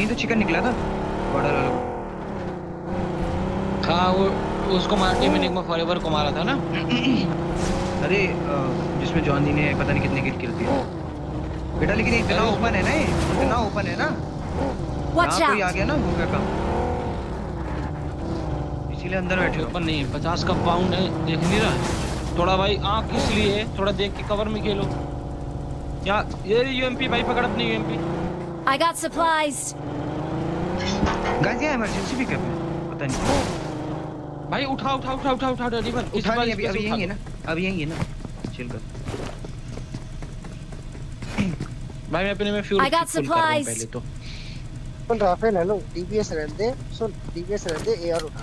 तो चिकन निकला था बड़ा वाला हाँ वो उसको मार के मैंने फॉरेवर को मारा था ना *clears throat* अरे जिसमें जॉनी ने पता नहीं कितने किल किल दिया बेटा लेकिन इतना ओपन है ना इतना ओपन है ना Watch out. आ गया ना हो गया काम इसीलिए अंदर बैठे हो नहीं पचास का बाउंड है देख नहीं रहा थोड़ा भाई आँख इसलिए थोड़ा देख के कवर में खेलो क्या ये यूएमपी भाई पकड़ अपनी UMP I got supplies. Guys emergency भी कर पता नहीं भाई उठा उठा उठा उठा उठा डरीवन उठा नहीं अभी अभी यहीं है ना अभी यहीं है ना चिल कर भाई मैं अपने में फ्यूल I got supplies. पहले तो सुन राफेल है लो डीपीएस रहने दे सुन डीपीएस रहने दे एआर उठा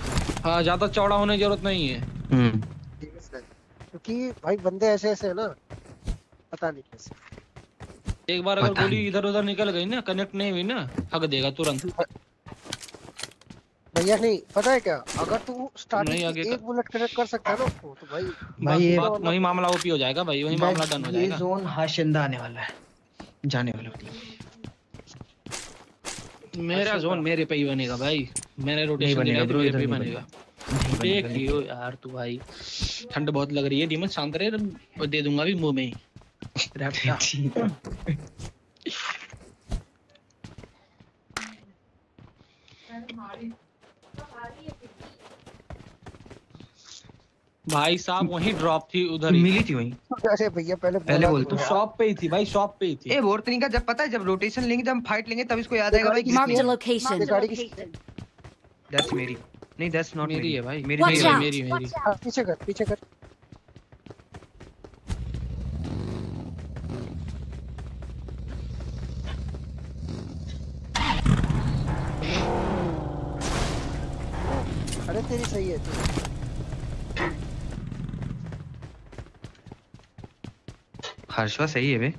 हां ज्यादा चौड़ा होने की जरूरत नहीं है हम्म क्योंकि भाई बंदे ऐसे ऐसे है ना पता नहीं कैसे एक बार अगर गोली इधर उधर निकल गई ना कनेक्ट नहीं हुई ना हक देगा तुरंत हाँ। भैया नहीं पता है क्या अगर तू स्टार्टिंग एक बुलेट कनेक्ट कर सकता है ना उसको तो भाई भाई ये बात वही मामला ओपी हो जाएगा भाई वही मामला डन हो जाएगा ये जोन हाशिंदा आने वाला है जाने वाला है मेरा जोन अच्छा मेरे पे ही बनेगा भाई तो मेरे रोटेशन बनेगा ब्रो इधर ही बनेगा देख लियो यार तू भाई ठंड बहुत लग रही है डीमन शांत रहे तो दे दूंगा भी मुंह में ही *laughs* रैप *laughs* भाई साहब वही ड्रॉप थी उधर मिली थी वही अरे भैया पहले पहले बोल तो शॉप पे ही थी भाई शॉप पे ही थी ए वोर्तनी का जब पता है जब रोटेशन लेंगे जब फाइट लेंगे तब इसको याद तो आएगा भाई मार्क द लोकेशन दैट्स मेरी नहीं दैट्स नॉट मेरी है भाई मेरी मेरी मेरी मेरी हाँ, पीछे कर पीछे कर अरे तेरी सही है तू सही है बे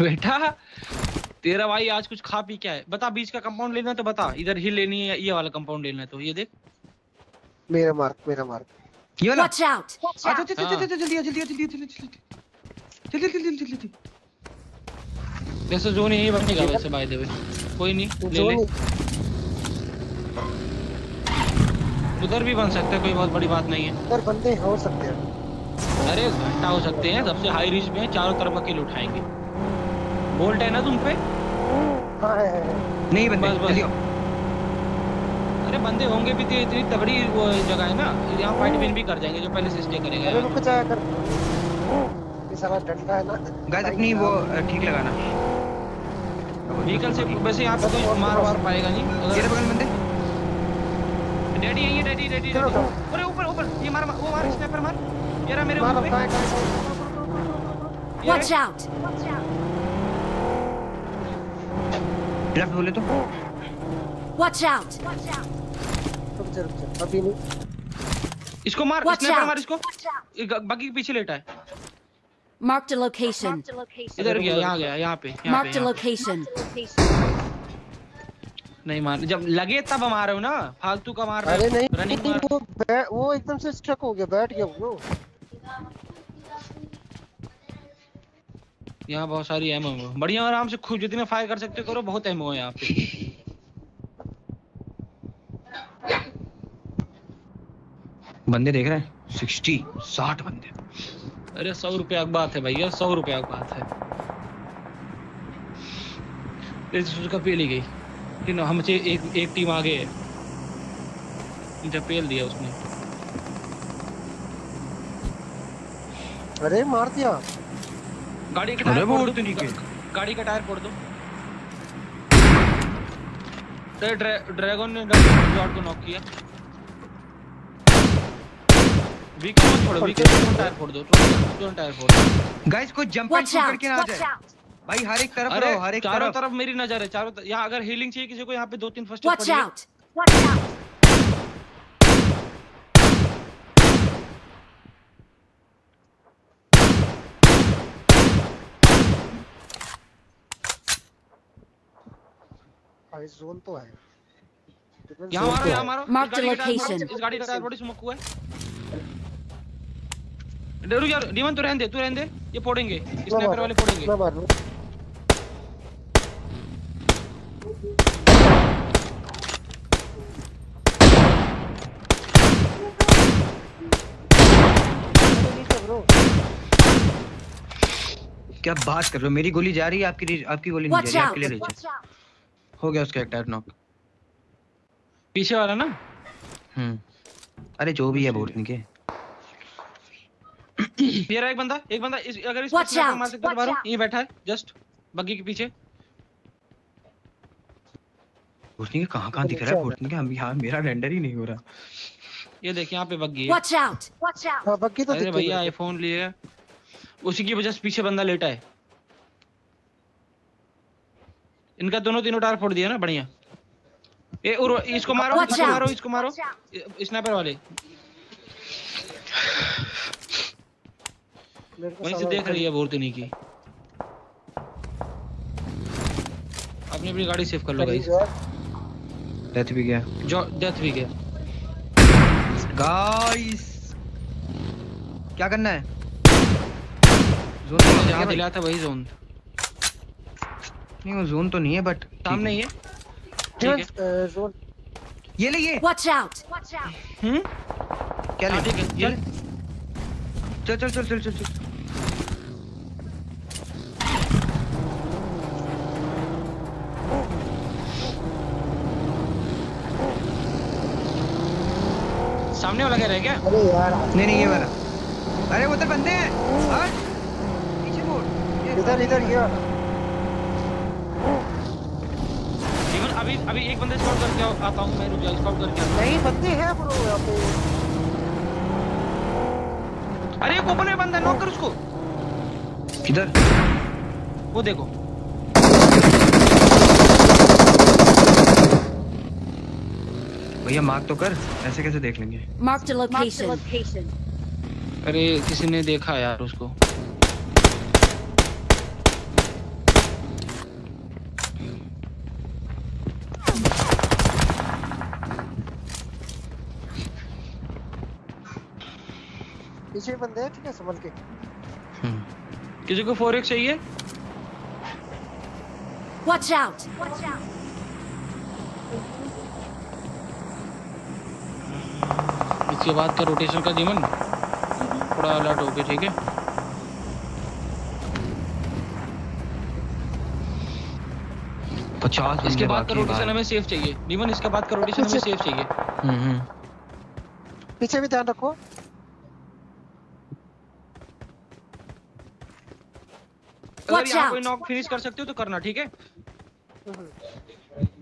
बेटा तेरा भाई आज कुछ खा पी क्या है बता बीच का कंपाउंड लेना है तो बता इधर ही लेनी है ये वाला कंपाउंड लेना है तो ये देख मेरा मार्क मेरा मार्क ये वाला वॉच आउट अच्छा जल्दी जल्दी जल्दी जल्दी जल्दी जल्दी जल्दी जल्दी जल्दी जल्दी जैसे जोन यही बनेगा वैसे बाय द वे कोई नहीं ले ले उधर भी बन सकते हैं कोई बहुत बड़ी बात नहीं है उधर बंदे हो सकते हैं अरे घंटा हो सकते हैं सबसे हाई रिस्क में चारों तरफ अकेले उठाएंगे बोल्ट है ना तुम पे हाँ है, है। नहीं बंदे बस, बस, अरे बंदे होंगे भी तो इतनी तगड़ी वो जगह है ना यहाँ फाइट विन भी कर जाएंगे जो पहले से स्टे करेंगे अरे रुक जाया कर ये सारा डंडा है ना गाइस अपनी वो हाँ। ठीक लगाना व्हीकल से वैसे यहाँ पे कोई मार वार पाएगा नहीं तेरे बगल बंदे डैडी यही है डैडी डैडी अरे ऊपर ऊपर ये मार वो मार स्नाइपर मार ये रहा मेरे ऊपर वॉच आउट ड्रॉप बोले तो वॉच आउट रुक जा रुक जा अभी नहीं इसको मार स्नाइपर मार इसको बाकी पीछे लेटा है Marked a location. Marked a location. इधर गया, यहां गया, यहां पे. यहां पे Marked a location. नहीं मार जब लगे तब हम आ रहे हो ना फालतू का मार अरे नहीं रनिंग मार वो, वो एकदम से स्ट्रक हो गया बैठ गया वो यहां बहुत सारी एमो है बढ़िया आराम से खूब जितने फायर कर सकते करो बहुत एमो है यहां पे बंदे देख रहे हैं सिक्सटी साठ बंदे अरे सौ रुपया की बात है भैया सौ रुपया की बात है का पी ली गई हम से एक एक टीम आगे है जपेल दिया उसने अरे मार दिया गाड़ी का टायर फोड़ दो नीचे गाड़ी का टायर फोड़ दो तो ड्रैगन ने जॉर्ड को नॉक किया वीक को छोड़ो वीक को टायर फोड़ दो टायर फोड़ दो गाइस कोई जंपर करके ना आ जाए भाई हर एक तरफ रहो हर एक चारों तरफ मेरी नजर है चारों तरफ यहाँ अगर हीलिंग चाहिए किसी को यहाँ पे दो तीन first watch out watch out भाई जोन तो है यहाँ मारो तो यहाँ मारो मार्क द लोकेशन इस गाड़ी का थोड़ी स्मोक हुआ है डरू यार डीवन तू रहने दे तू रहने दे ये फोड़ेंगे स्नाइपर वाले फोड़ेंगे क्या बात कर रहे हो मेरी गोली जा रही है आपकी आपकी गोली नहीं जा रही आपके लिए रही है हो गया उसका एक टायर नॉक पीछे वाला ना हम्म अरे जो भी है बोर्ड इनके ये रहा एक बंदा एक बंदा इस अगर इस पे मार सकते मारो ये बैठा है जस्ट बग्गी के पीछे घुटने के कहां कहां दिख रहा है घुटने हम यहां मेरा रेंडर ही नहीं हो रहा ये देखिए यहां पे बग्गी है watch out watch out buggy तो अरे भैया आईफोन लिए उसी की वजह से पीछे बंदा लेटा है इनका दोनों तीनों टार फोड़ दिया ना बढ़िया ए उर, इसको मारो इसको मारो इसको मारो स्नाइपर वाले वहीं से देख रही है बोर्ड नहीं की अपनी अपनी गाड़ी सेव कर लो गाइस डेथ भी गया जो डेथ भी गया गाइस क्या करना है जोन तो जहाँ दिला था वही जोन नहीं वो जोन तो नहीं है बट सामने ही है जोन uh, ये ले ये वॉच आउट वॉच आउट हम क्या हाँ, ले ये चल चल चल चल चल चल सामने वाला कह रहा है क्या अरे यार नहीं नहीं ये वाला अरे उधर तो बंदे हैं हम्म। इधर इधर ये जीवन अभी अभी एक बंदे स्पॉट करके आता हूं मैं रुक जाओ स्पॉट करके आता नहीं बंदे हैं ब्रो यहां पे अरे एक ओपन है बंदा नॉक कर उसको किधर वो देखो भैया मार्क तो कर ऐसे कैसे देख लेंगे मार्क द लोकेशन अरे किसी ने देखा यार उसको छह बंदे हैं ठीक है संभल के हम्म। किसी को फोर 4x चाहिए वॉच आउट वॉच आउट इसके बाद का रोटेशन का जीवन थोड़ा अलर्ट हो गया ठीक है पचास इसके बाद का रोटेशन हमें सेफ चाहिए जीवन इसके बाद का रोटेशन हमें सेफ चाहिए हम्म, हम्म पीछे भी ध्यान रखो अगर यहाँ कोई नॉक फिनिश कर सकते हो तो करना ठीक है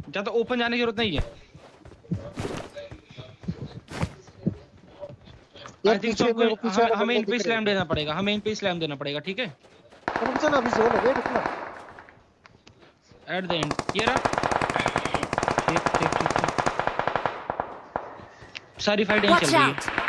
ज्यादा ओपन जाने की जरूरत नहीं है आई थिंक so, हम, हमें इन पे स्लैम देना पड़ेगा हमें इन पे स्लैम देना पड़ेगा ठीक है तुम चलो अभी सोलो वेट रुकना एट द एंड ये रहा ठीक ठीक ठीक सारी फाइट यहीं चल रही है